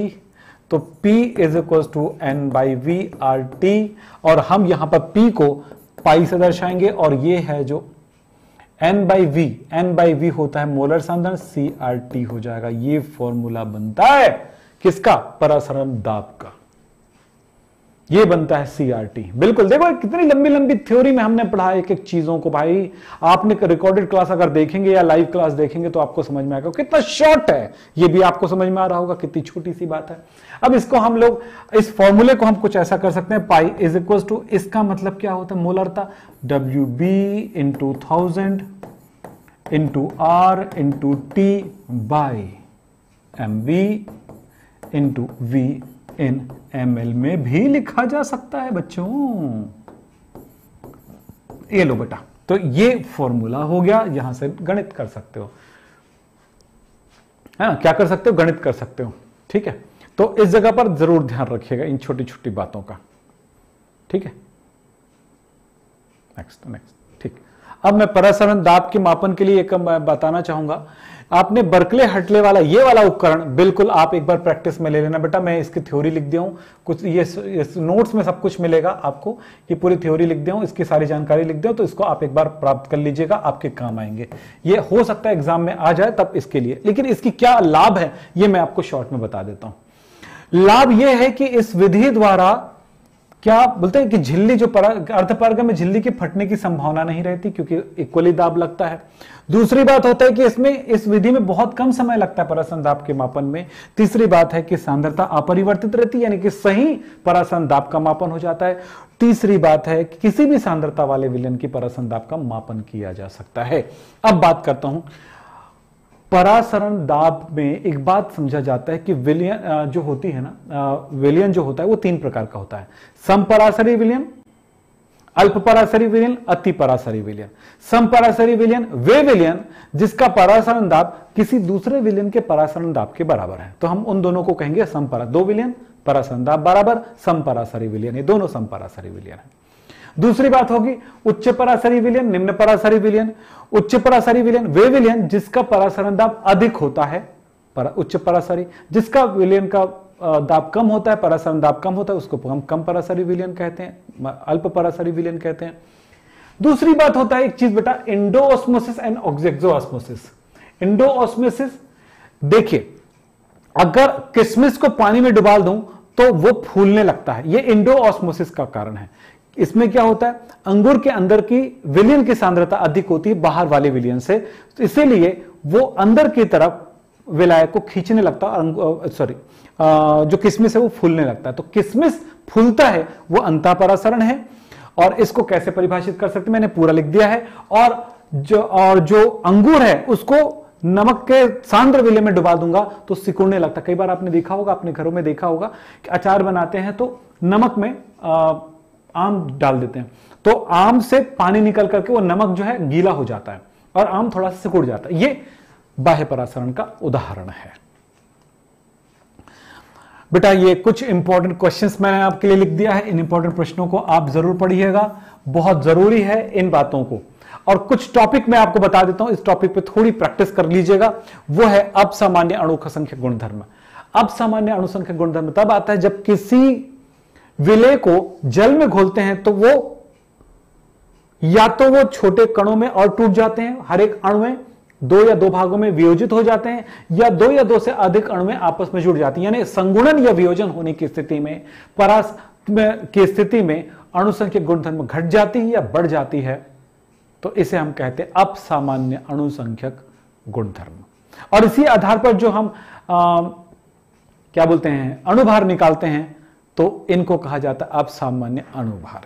तो P is equal to N by V R T और हम यहाँ पर P को पाई से दर्शाएँगे, और ये है जो N by V N by V होता है मोलर सांद्रण सी आर टी हो जाएगा। ये फॉर्मूला बनता है किसका? परासरण दाब का। ये बनता है सीआरटी बिल्कुल, देखो कितनी लंबी लंबी थ्योरी में हमने पढ़ा एक एक चीज़ों को भाई। आपने रिकॉर्डेड क्लास अगर देखेंगे या लाइव क्लास देखेंगे तो आपको समझ में आएगा। कितना शॉर्ट है। ये भी आपको समझ में आ रहा होगा, कितनी छोटी सी बात है। अब इसको हम लोग, इस फॉर्मूले को हम कुछ ऐसा कर सकते हैं। पाई इज़ इक्वल टू इसका मतलब क्या होता है? मोलरता। W B into thousand into R into T by M B into V in M में भी लिखा जा सकता है, बच्चों। ये लो बेटा। तो ये फॉर्मूला हो गया, यहाँ से गणित कर सकते हो। है ना क्या कर सकते हो? गणित कर सकते हो। ठीक है? तो इस जगह पर ज़रूर ध्यान रखिएगा इन छोटी छोटी बातों का। ठीक है? नेक्स्ट नेक्स्ट अब मैं परासरण दाब के मापन के लिए एक बताना चाहूँगा। आपने बर्कले हटले वाला ये वाला उपकरण बिल्कुल आप एक बार प्रैक्टिस में ले लेना। बेटा, मैं इसकी थ्योरी लिख दिया हूँ। कुछ ये नोट्स में सब कुछ मिलेगा आपको, ये पूरी थ्योरी लिख दिया हूँ। इसकी सारी जानकारी लिख दिया तो इसको आप एक बार प्राप्त कर लीजिएगा, आपके काम आएँगे। ये हो सकता है एग्ज़ाम में आ जाए तब इसके लिए। लेकिन इसकी क्या लाभ है, ये मैं आपको शॉर्ट में बता देता हूँ। लाभ यह है कि इस विधि द्वारा क्या बोलते हैं कि झिल्ली जो अर्धपार्ग में झिल्ली की फटने की संभावना नहीं रहती क्योंकि इक्वली दाब लगता है। दूसरी बात होता है कि इसमें, इस विधि में बहुत कम समय लगता है परासन दाब के मापन में। तीसरी बात है कि सांद्रता अपरिवर्तित रहती है, यानी कि सही परासन दाब का मापन हो जाता है। तीसरी बात है कि किसी भी सांद्रता वाले विलयन की परासन दाब का मापन किया जा सकता है। अब बात करता हूँ परासरण दाब में एक बात समझा जाता है कि विलियन जो होती है ना विलियन जो होता है वो तीन प्रकार का होता है। समपरासरी विलियन अल्प परासरी विलियन अति परासरी विलियन। सम परासरी विलियन वे विलियन जिसका परासरण दाब किसी दूसरे विलियन के परासरण दाब के बराबर है। तो हम उन दोनों को कहेंगे सम परा दो विलियन परासरण दाब बराबर सम परासरी विलियन। ये दोनों सम परासरी विलियन है। दूसरी बात होगी उच्च परासरी विलियन निम्न परासरी विलियन। उच्च परासरी विलियन वे विलियन जिसका परासरण दाब अधिक होता है पर, उच्च परासरी जिसका विलियन का दाब कम होता है परासरण दाब कम होता है उसको हम कम परासरी विलियन कहते हैं अल्प परासरी विलियन कहते हैं। दूसरी बात होता है एक चीज़ बेटा endo osmosis and exo osmosis endo osmosis देखिए अगर किसमिस को पानी में डुबाल दूँ तो वो फूलने लगता है। ये इंडो ऑस्मोसिस का कारण है। इसमें क्या होता है? अंगूर के अंदर की विलियन की सांद्रता अधिक होती है बाहर वाले विलियन से। तो इसीलिए वो अंदर की तरफ़ विलायक को खींचने लगता है सॉरी जो किसमिस है वो फूलने लगता है। तो किसमिस फूलता है वो अंतापरासरण है और इसको कैसे परिभाषित कर सकते मैंने पूरा लिख दिया है और जो और जो अंगूर है उसको नमक के सांद्र विलय में डुबा दूँगा तो सिकुड़ने लगता कई बार आपने देखा होगा अपने घरों में देखा होगा कि अचार बनाते हैं तो नमक में आ, आम डाल देते हैं। तो आम से पानी निकल करके वो नमक जो है गीला हो जाता है और आम थोड़ा सा सिकुड़ जाता है। ये बाह्य परासरण का उदाहरण है। बेटा, ये कुछ इंपॉर्टेंट क्वेश्चंस मैंने आपके लिए लिख दिया है। इन इंपॉर्टेंट प्रश्नों को आप ज़रूर पढ़िएगा। बहुत ज़रूरी है इन बातों को। और कुछ टॉपिक मैं आपको बता देता हूँ। इस टॉपिक पे थोड़ी प्रैक्टिस कर लीजिएगा। वो है अब सामान्य अणु संख्या गुणधर्म। अब सामान्य अणुसंख्या गुणधर्म तब आता है जब किसी विलय को जल में घोलते हैं तो वो या तो वो छोटे कणों में और टूट जाते हैं हर एक अणु में दो या दो भागों में वियोजित हो जाते हैं या दो या दो से अधिक अणु में आपस में जुड़ जाती हैं। यानी संगुणन या वियोजन होने की स्थिति में परास की स्थिति में अणुसंख्य गुणधर्म घट जाती है या बढ़ जाती है तो इसे हम कहते हैं अपसामान्य अणुसंख्यक गुणधर्म। और इसी आधार पर जो हम आ, क्या बोलते हैं अणुभार निकालते हैं तो इनको कहा जाता है अपसामान्य अणुभार।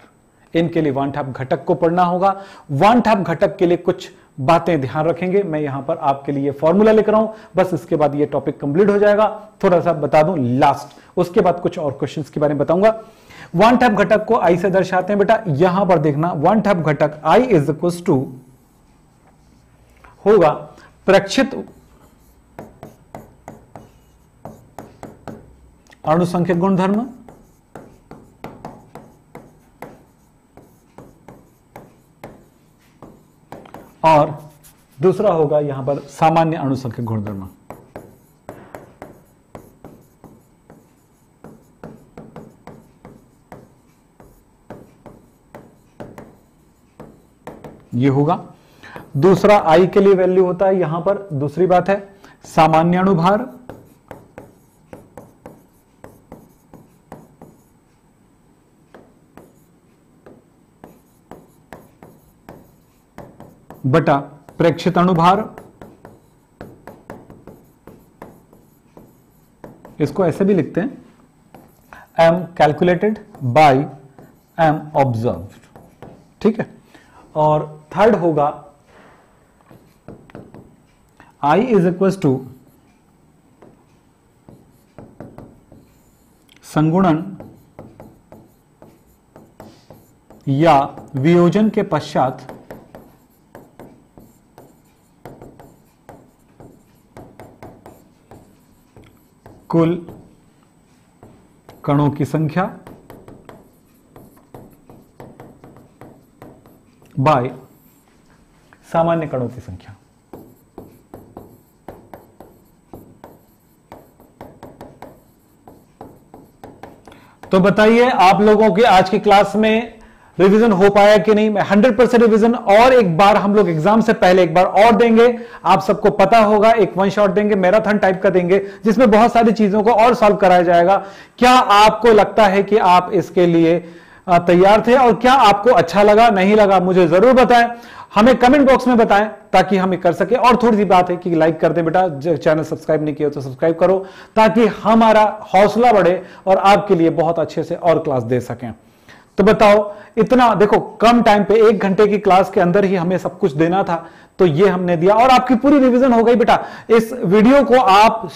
इनके लिए वन ठाप घटक को पढ़ना होगा। वन ठाप घटक के लिए कुछ बातें ध्यान रखेंगे। मैं यहाँ पर आपके लिए फॉर्मूला लिख रहा हूँ। बस इसके बाद ये टॉपिक कंप्लीट हो जाएगा। थोड़ा सा बता दूँ लास्ट उसके बाद कुछ और क्वेश्चंस के बारे में बताऊँगा। वन टैप घटक को आई से दर्शाते हैं बेटा। यहाँ पर देखना, वन टैप घटक आई इज़ इक्व टू होगा। प्रक्षित अणुसंख्यक गुणधर्म। और दूसरा होगा यहाँ पर सामान्य अणुसंख्यक गुणधर्म। ये होगा। दूसरा आई के लिए वैल्यू होता है यहाँ पर, दूसरी बात है सामान्य अणुभार बटा प्रेक्षित अणुभार इसको ऐसे भी लिखते हैं। M calculated by M observe ठीक है? और थर्ड होगा आई इज़ इक्वल टू संगुणन या वियोजन के पश्चात कुल कणों की संख्या बाय सामान्य कणों की संख्या। तो बताइए आप लोगों के आज की क्लास में रिवीजन हो पाया कि नहीं? मैं हंड्रेड परसेंट रिविजन और एक बार हम लोग एग्ज़ाम से पहले एक बार और देंगे। आप सबको पता होगा, एक वन शॉट देंगे मैराथन टाइप का देंगे, जिसमें बहुत सारी चीज़ों को और सॉल्व कराया जाएगा। क्या आपको लगता है कि आप इसके लिए तैयार थे और क्या आपको अच्छा लगा? नहीं लगा? मुझे ज़रूर बताएँ। हमें कमेंट बॉक्स में बताएँ ताकि हम कर सके। और थोड़ी सी बात है कि लाइक कर दें बेटा। चैनल सब्सक्राइब नहीं किया तो सब्सक्राइब करो ताकि हमारा हौसला बढ़े और आपके लिए बहुत अच्छे से और क्लास दे सकें। तो बताओ, इतना, देखो, कम टाइम पे एक घंटे की क्लास के अंदर ही हमें सब कुछ देना था तो ये हमने दिया। और आपकी पूरी रिवीजन हो गई बेटा। इस वीडियो को आप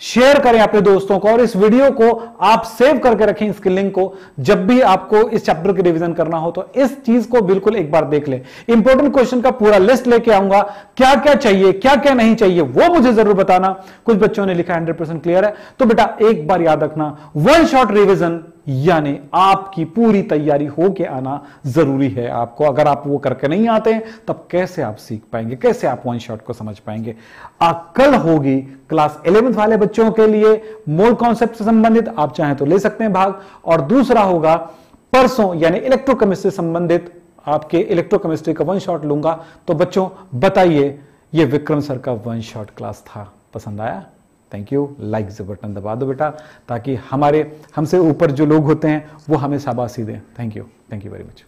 शेयर करें अपने दोस्तों को और इस वीडियो को आप सेव करके रखें इसके लिंक को। जब भी आपको इस चैप्टर की रिवीजन करना हो तो इस चीज़ को बिल्कुल एक बार देख ले। इंपॉर्टेंट क्वेश्चन का पूरा लिस्ट लेके आऊँगा। क्या क्या चाहिए क्या क्या नहीं चाहिए, वो मुझे ज़रूर बताना। कुछ बच्चों ने लिखा हंड्रेड क्लियर है। तो बेटा, एक बार याद रखना। वन शॉर्ट रिविजन यानी आपकी पूरी तैयारी होके आना ज़रूरी है आपको। अगर आप वो करके नहीं आते हैं तब कैसे आप सीख पाएँगे? कैसे आप वन शॉट को समझ पाएँगे? कल होगी क्लास इलेवेंथ वाले बच्चों के लिए मोल कॉन्सेप्ट से संबंधित आप चाहें तो ले सकते हैं भाग। और दूसरा होगा, परसों यानी इलेक्ट्रोकेमिस्ट्री संबंधित आपके इलेक्ट्रोकेमिस्ट्री का वन शॉट लूँगा। तो बच्चों, बताइए, ये विक्रम सर का वन शॉट क्लास था, पसंद आया? थैंक यू लाइक से बटन दबा दो बेटा, ताकि हमारे, हमसे ऊपर जो लोग होते हैं, वो हमें शाबाशी दें। Thank you thank you very much